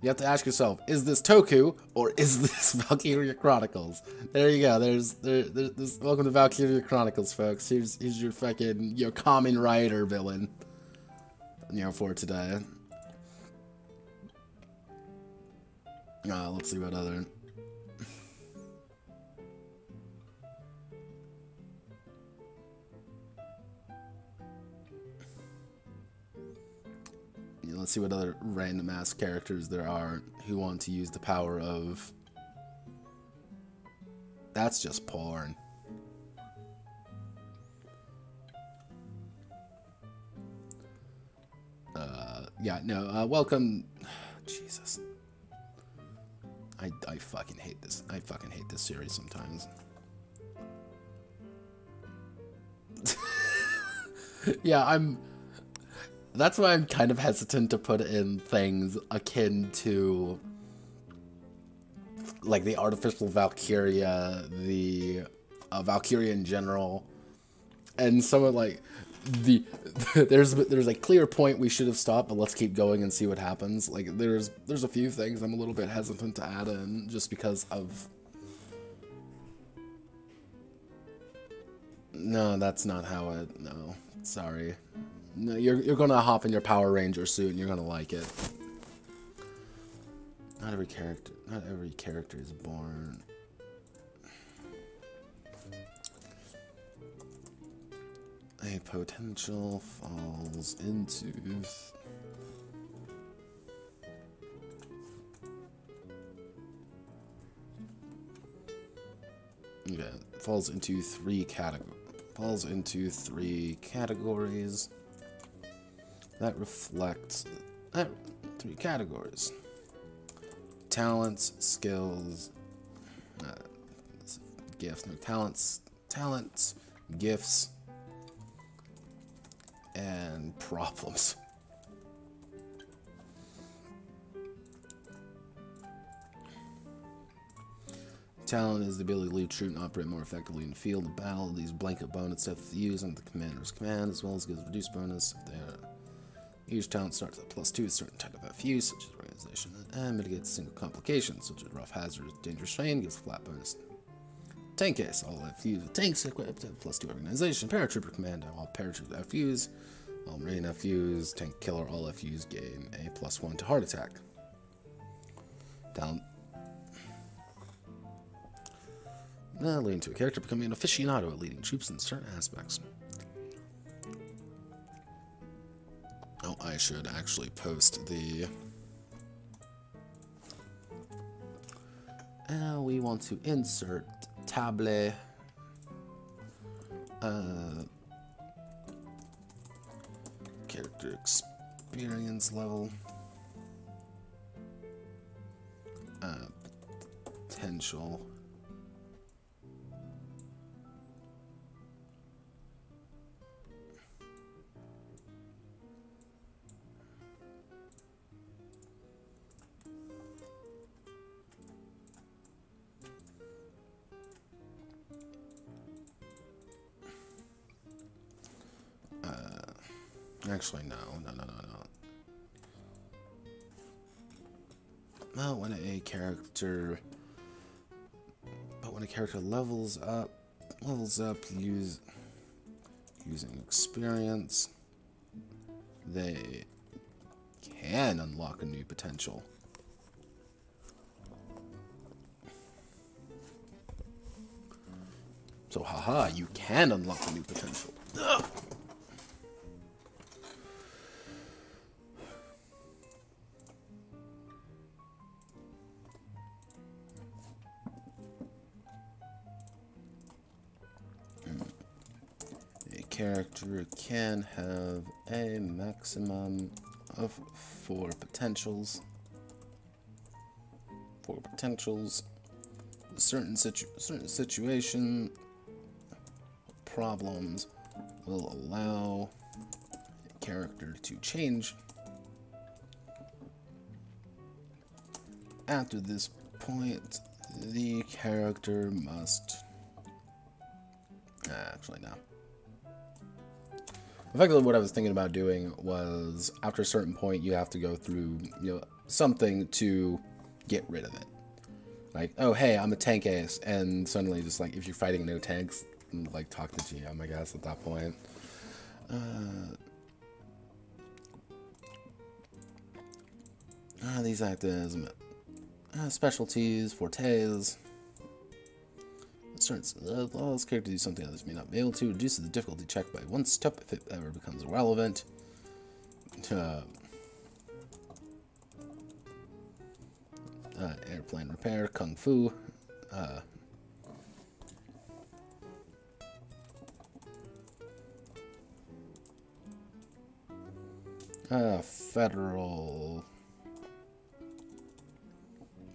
You have to ask yourself: Is this Toku or is this Valkyria Chronicles? There you go. There's there. There's, welcome to Valkyria Chronicles, folks. Here's here's your fucking your Kamen Rider villain. You know for today. Uh, let's see what other. Let's see what other random ass characters there are who want to use the power of. That's just porn. Uh, yeah, no, uh, welcome. Jesus. I, I fucking hate this. I fucking hate this series sometimes. yeah, I'm that's why I'm kind of hesitant to put in things akin to like the artificial Valkyria, the uh, Valkyria in general, and some of like the there's there's a clear point we should have stopped, but let's keep going and see what happens. Like there's there's a few things I'm a little bit hesitant to add in just because of. No, that's not how it. No, sorry. No, you're you're gonna hop in your Power Ranger suit and you're gonna like it. Not every character, not every character is born. A potential falls into. Yeah, falls into three categories. Falls into three categories that reflects uh, three categories talents, skills, uh, gifts, no talents, talents, gifts, and problems. Talent is the ability to lead troop and operate more effectively in the field of battle. These blanket bonus the use under the commander's command, as well as gives reduced bonus if they are each talent starts at plus two certain type of FU, such as organization, and mitigates single complications, such as rough hazards, dangerous terrain, gives flat bonus. Tank ace, all FUs with tanks equipped have plus two organization, paratrooper command, all paratrooper FUs, all marine FUs, tank killer, all FUs gain a plus one to hard attack. Talent. Now leading to a character becoming an aficionado at leading troops in certain aspects. Oh, I should actually post the... Uh, we want to insert table uh, character experience level. Uh, potential Actually, no, no, no, no, no. well, when a character, but when a character levels up, levels up, use using experience, they can unlock a new potential. So, haha, you can unlock a new potential. Ugh. Can have a maximum of four potentials. Four potentials. Certain situ certain situation problems will allow a character to change. After this point, the character must. Actually, no. Effectively, what I was thinking about doing was after a certain point, you have to go through you know something to get rid of it. Like, oh hey, I'm a tank ace, and suddenly just like if you're fighting no tanks, like talk to GM, I guess at that point. Uh, uh, these act as uh, specialties, fortes. Certain uh, all this character do something others may not be able to. Reduces the difficulty check by one step if it ever becomes relevant. Uh, uh, airplane repair, kung fu. Uh, uh, federal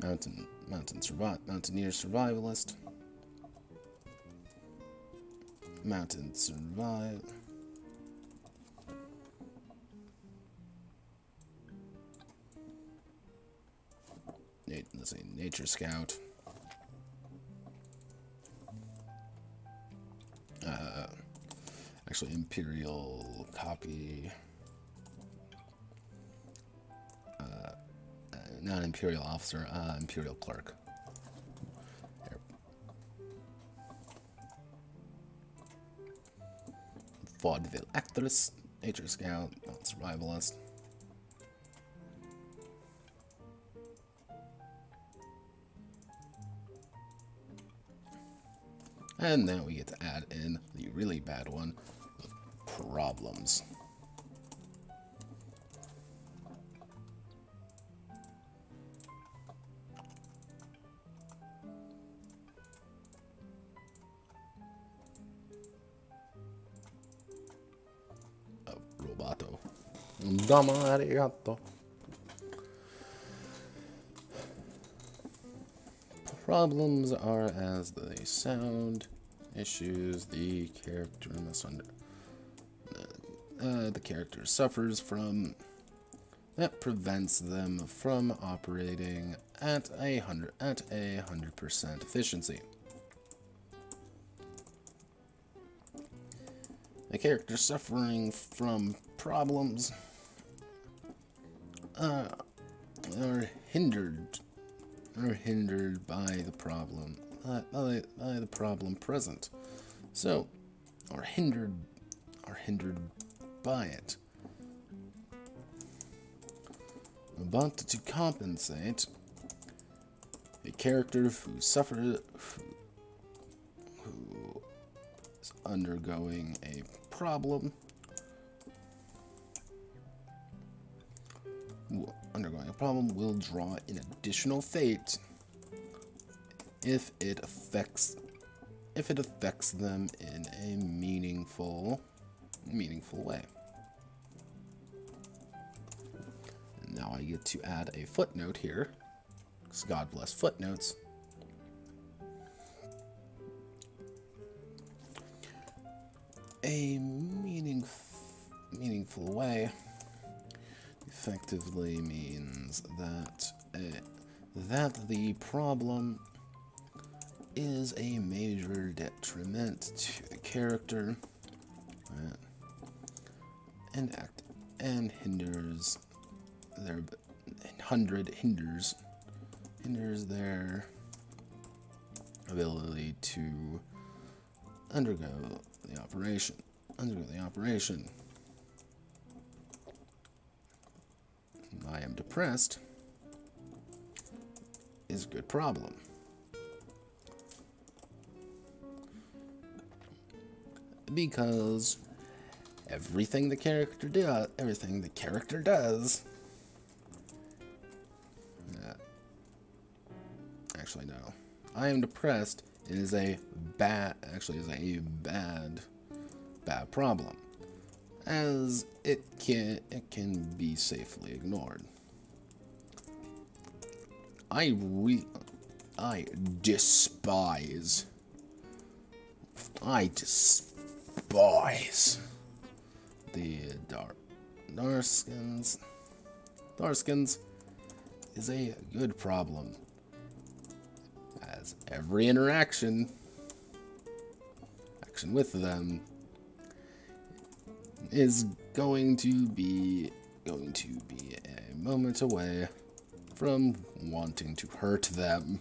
mountain mountain survive mountaineer survivalist mountain survive. Let's see nature scout. Uh actually imperial copy. Uh, not imperial officer uh imperial clerk vaudeville actress nature scout not survivalist And now we get to add in the really bad one, problems. Dama arigato. Problems are as they sound. Issues the character must under. Uh, the character suffers from that prevents them from operating at a hundred at a hundred percent efficiency. A character suffering from problems uh, are hindered are hindered by the problem by, by the problem present. So, are hindered are hindered by it. But to compensate, a character who suffered who, who is undergoing a problem undergoing a problem will draw an additional fate if it affects if it affects them in a meaningful meaningful way. Now I get to add a footnote here. Because God bless footnotes. A meaning, meaningful way effectively means that uh, that the problem is a major detriment to the character uh, and act and hinders their hundred hinders hinders their ability to undergo the operation. Undergo the operation. I am depressed is a good problem. Because everything the character does, everything the character does. Uh, actually, no. I am depressed is a bad, actually, is a bad, bad problem, as it can it can be safely ignored. I re, I despise. I despise the Dar Darcsens. Darcsens is a good problem. As every interaction action with them is going to be going to be a moment away from wanting to hurt them.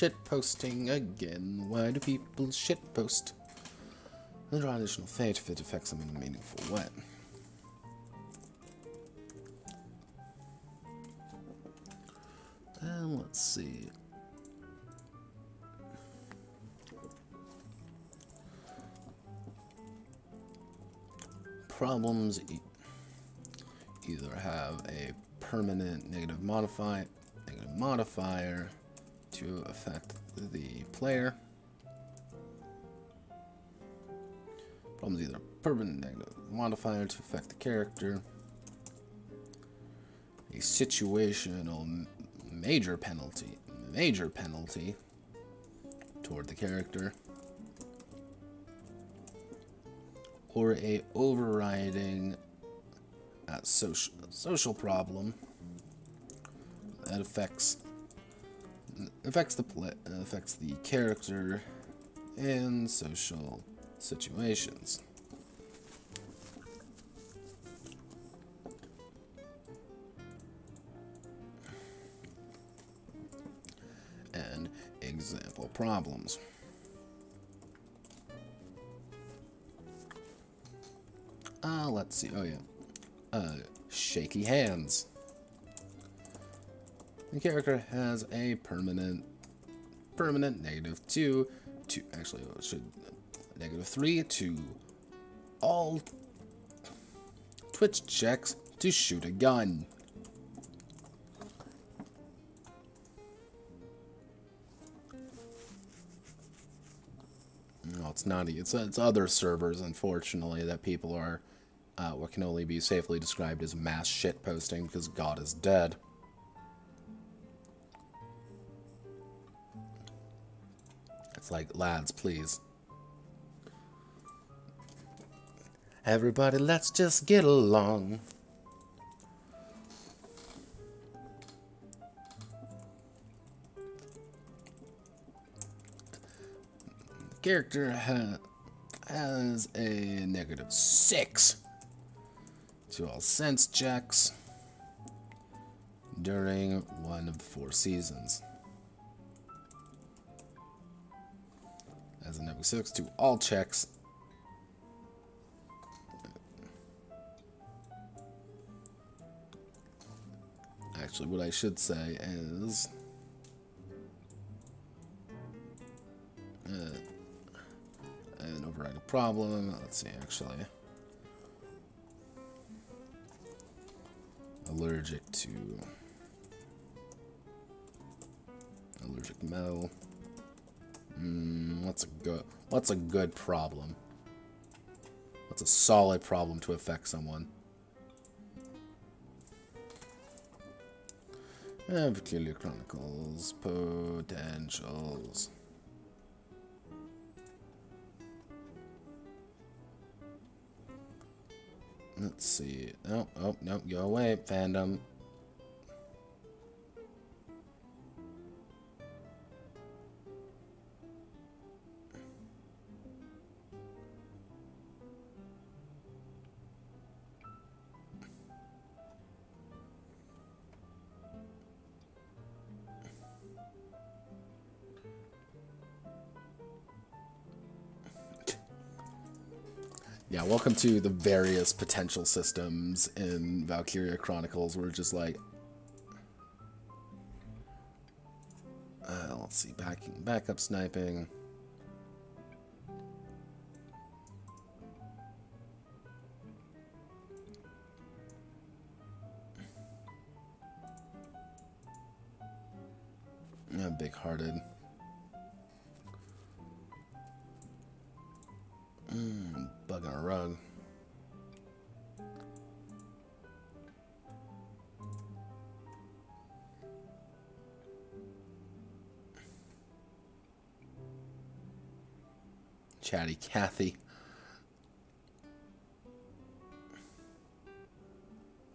Shitposting again. Why do people shitpost? The traditional fate if it affects them in a meaningful way. And let's see. Problems e- either have a permanent negative modifier, negative modifier to affect the player. Problems either permanent negative modifier to affect the character. A situational major penalty, major penalty toward the character. Or a overriding uh, social social problem that affects affects the play, affects the character and social situations. And example problems. Uh, let's see. Oh, yeah. Uh, shaky hands. The character has a permanent, permanent negative two to actually should negative three to all twitch checks to shoot a gun. No, it's not. It's it's other servers, unfortunately, that people are uh, what can only be safely described as mass shit posting because God is dead. Like, lads, please. Everybody, let's just get along. character ha- has a negative six to all sense checks during one of the four seasons. As a negative six to all checks. Actually, what I should say is. Uh, and override problem. Let's see, actually. Allergic to allergic metal. Mm, What's a good what's a good problem? What's a solid problem to affect someone? Valkyria Chronicles, potentials. Let's see. Oh, oh, no, go away, fandom. Welcome to the various potential systems in Valkyria Chronicles. We're just like, uh, let's see, backing, backup sniping. Cathy.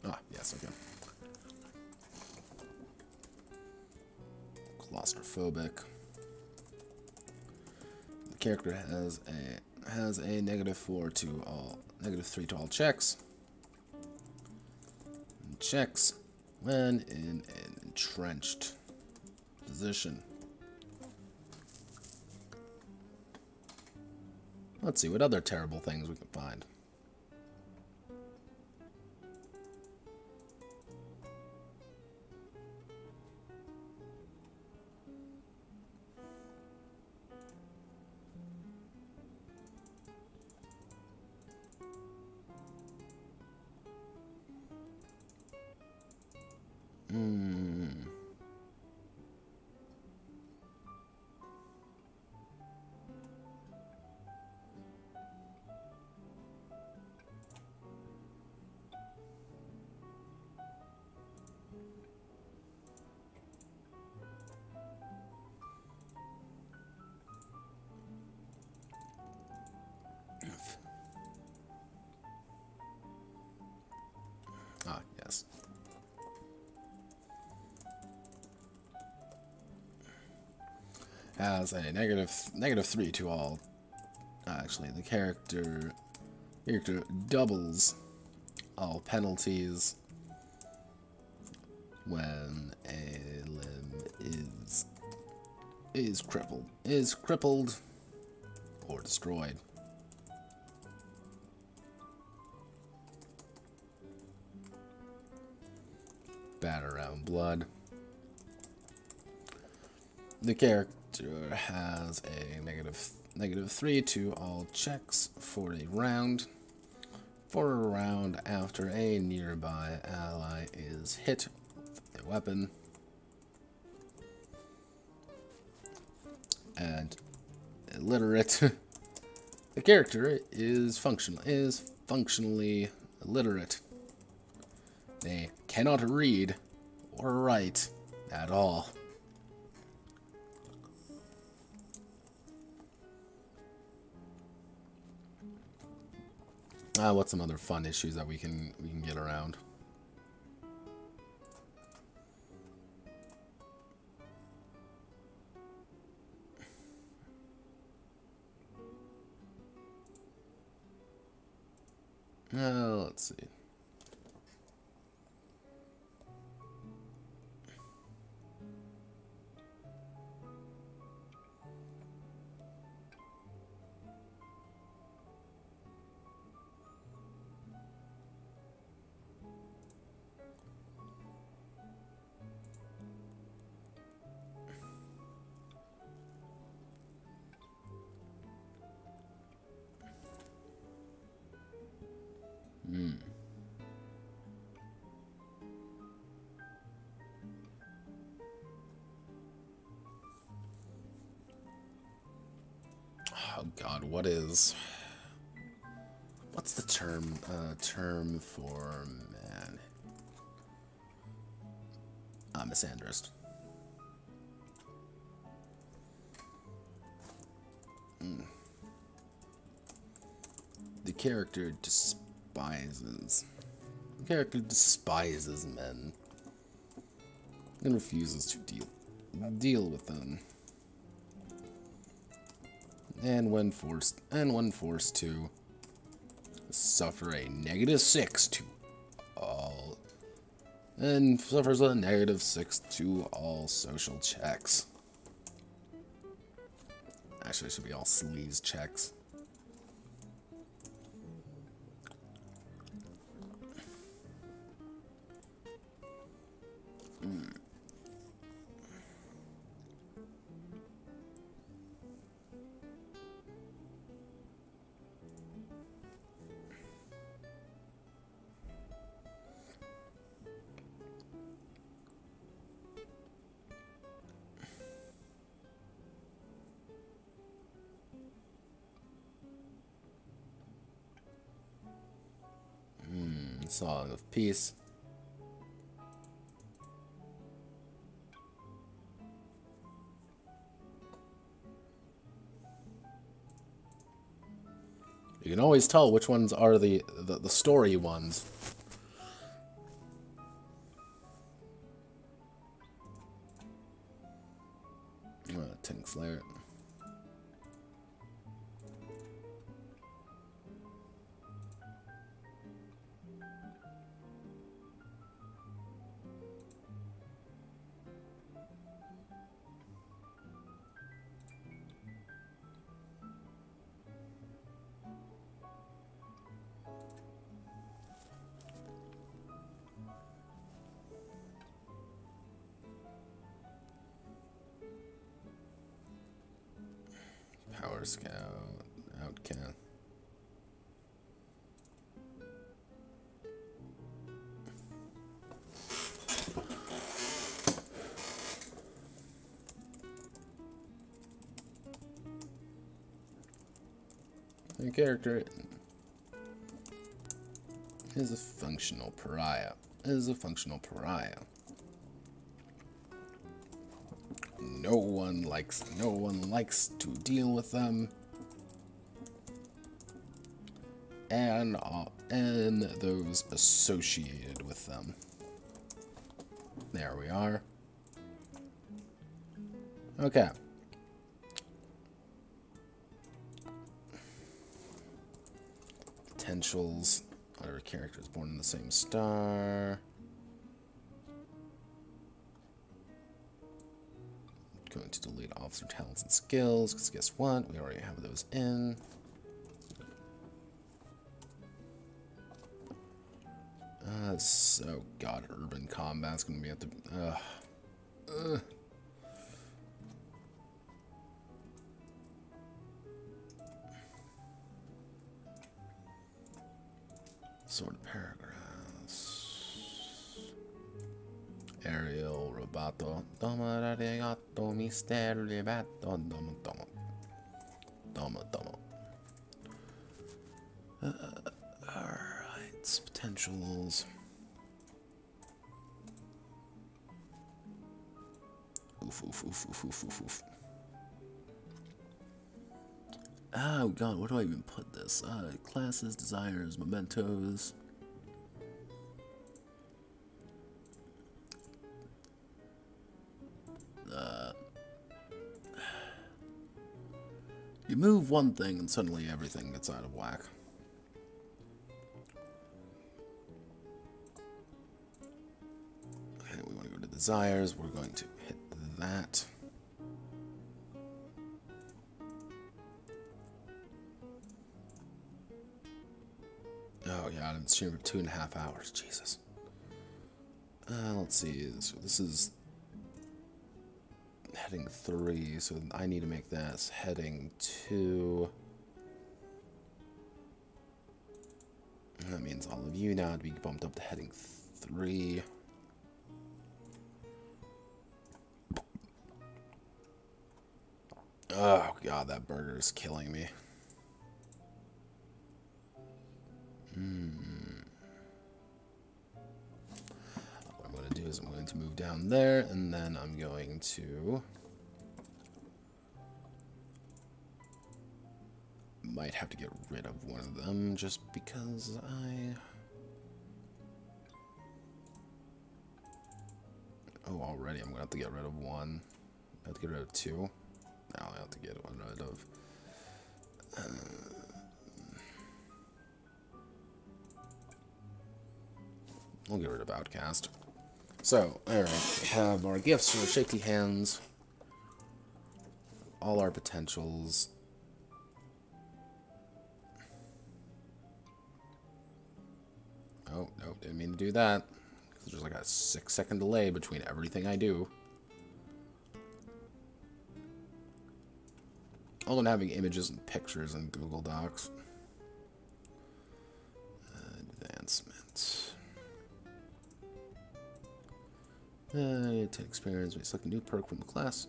Ah, yes, okay. Claustrophobic. The character has a has a negative four to all negative three to all checks. And checks when in an entrenched position. Let's see what other terrible things we can find. Has a negative negative three to all. Actually, the character character doubles all penalties when a limb is is crippled is crippled or destroyed. Bat around blood. The character has a negative negative three to all checks for a round. For a round after a nearby ally is hit with a weapon. And illiterate. the character is functional is functionally illiterate. They cannot read or write at all. Uh, what's some other fun issues that we can we can get around? Uh, let's see. What is? What's the term? Uh, term for man? Ah, misandrist. Mm. The character despises. The character despises men and refuses to deal deal with them. And when forced and when forced to suffer a negative six to all and suffers a negative six to all social checks. Actually, it should be all sleaze checks. Song of Peace. You can always tell which ones are the, the, the story ones. Character is a functional pariah. Is a functional pariah. No one likes no one likes to deal with them. And uh, and those associated with them. There we are. Okay. Potentials. Other characters born in the same star. Going to delete officer talents and skills, because guess what? We already have those in. Uh, so, God, urban combat's gonna be at the. Arigato, Mister Domo Domo. Domo Domo. Uh, Alright, potentials. Oof, oof, oof, oof, oof, oof, oof. Oh god, where do I even put this? Uh, classes, desires, mementos. You move one thing and suddenly everything gets out of whack. Okay, we want to go to desires. We're going to hit that. Oh yeah, I didn't stream for two and a half hours. Jesus. Uh, let's see. So this is heading three, so I need to make this heading two. That means all of you now to be bumped up to heading three. Oh god, that burger is killing me. Hmm. What I'm going to do is I'm going to move down there, and then I'm going to might have to get rid of one of them just because I... Oh, already I'm going to have to get rid of one. I have to get rid of two. Now I have to get one rid of... Uh, we'll get rid of Outcast. So, alright, we have our gifts, our shaky hands, all our potentials. Didn't mean to do that. There's like a six second delay between everything I do. All in having images and pictures in Google Docs. Advancement. Uh, 10 experience. We select a new perk from the class.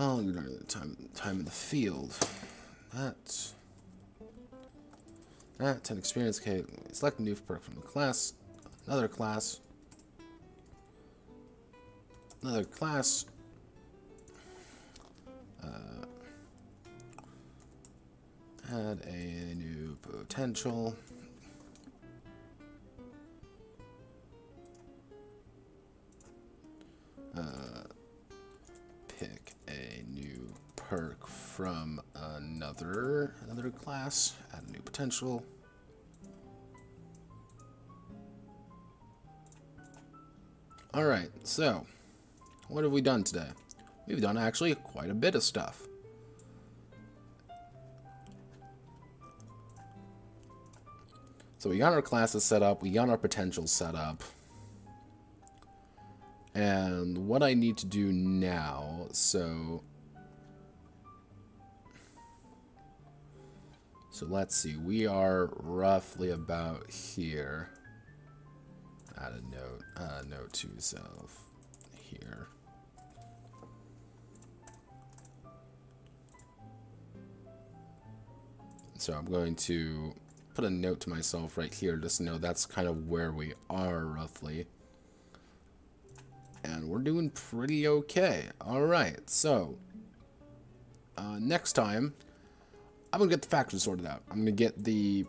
Oh, you're the time time in the field. That. That 10 experience. Okay, select a new perk from the class. Another class. Another class. Uh, add a new potential. Uh, pick a new perk from another another class. Add a new potential. All right, so what have we done today? We've done actually quite a bit of stuff. So we got our classes set up, we got our potentials set up. And what I need to do now, so... So let's see, we are roughly about here. Add a note, uh, note to self here. So I'm going to put a note to myself right here just know that's kind of where we are roughly and we're doing pretty okay. Alright, so, uh, next time, I'm to get the factors sorted out. I'm to get the,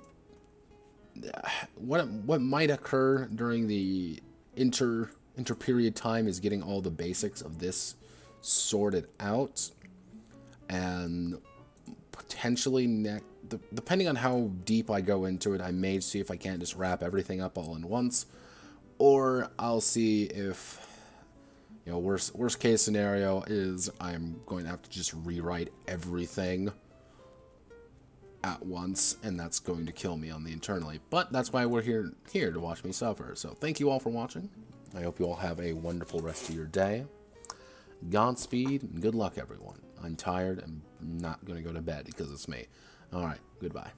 what, what might occur during the inter, inter-period time is getting all the basics of this sorted out, and potentially next, depending on how deep I go into it, I may see if I can't just wrap everything up all in once, or I'll see if you know, worst worst case scenario is I'm going to have to just rewrite everything at once, and that's going to kill me on the internally. But that's why we're here here to watch me suffer. So thank you all for watching. I hope you all have a wonderful rest of your day. Godspeed and good luck, everyone. I'm tired. I'm not going to go to bed because it's me. All right. Goodbye.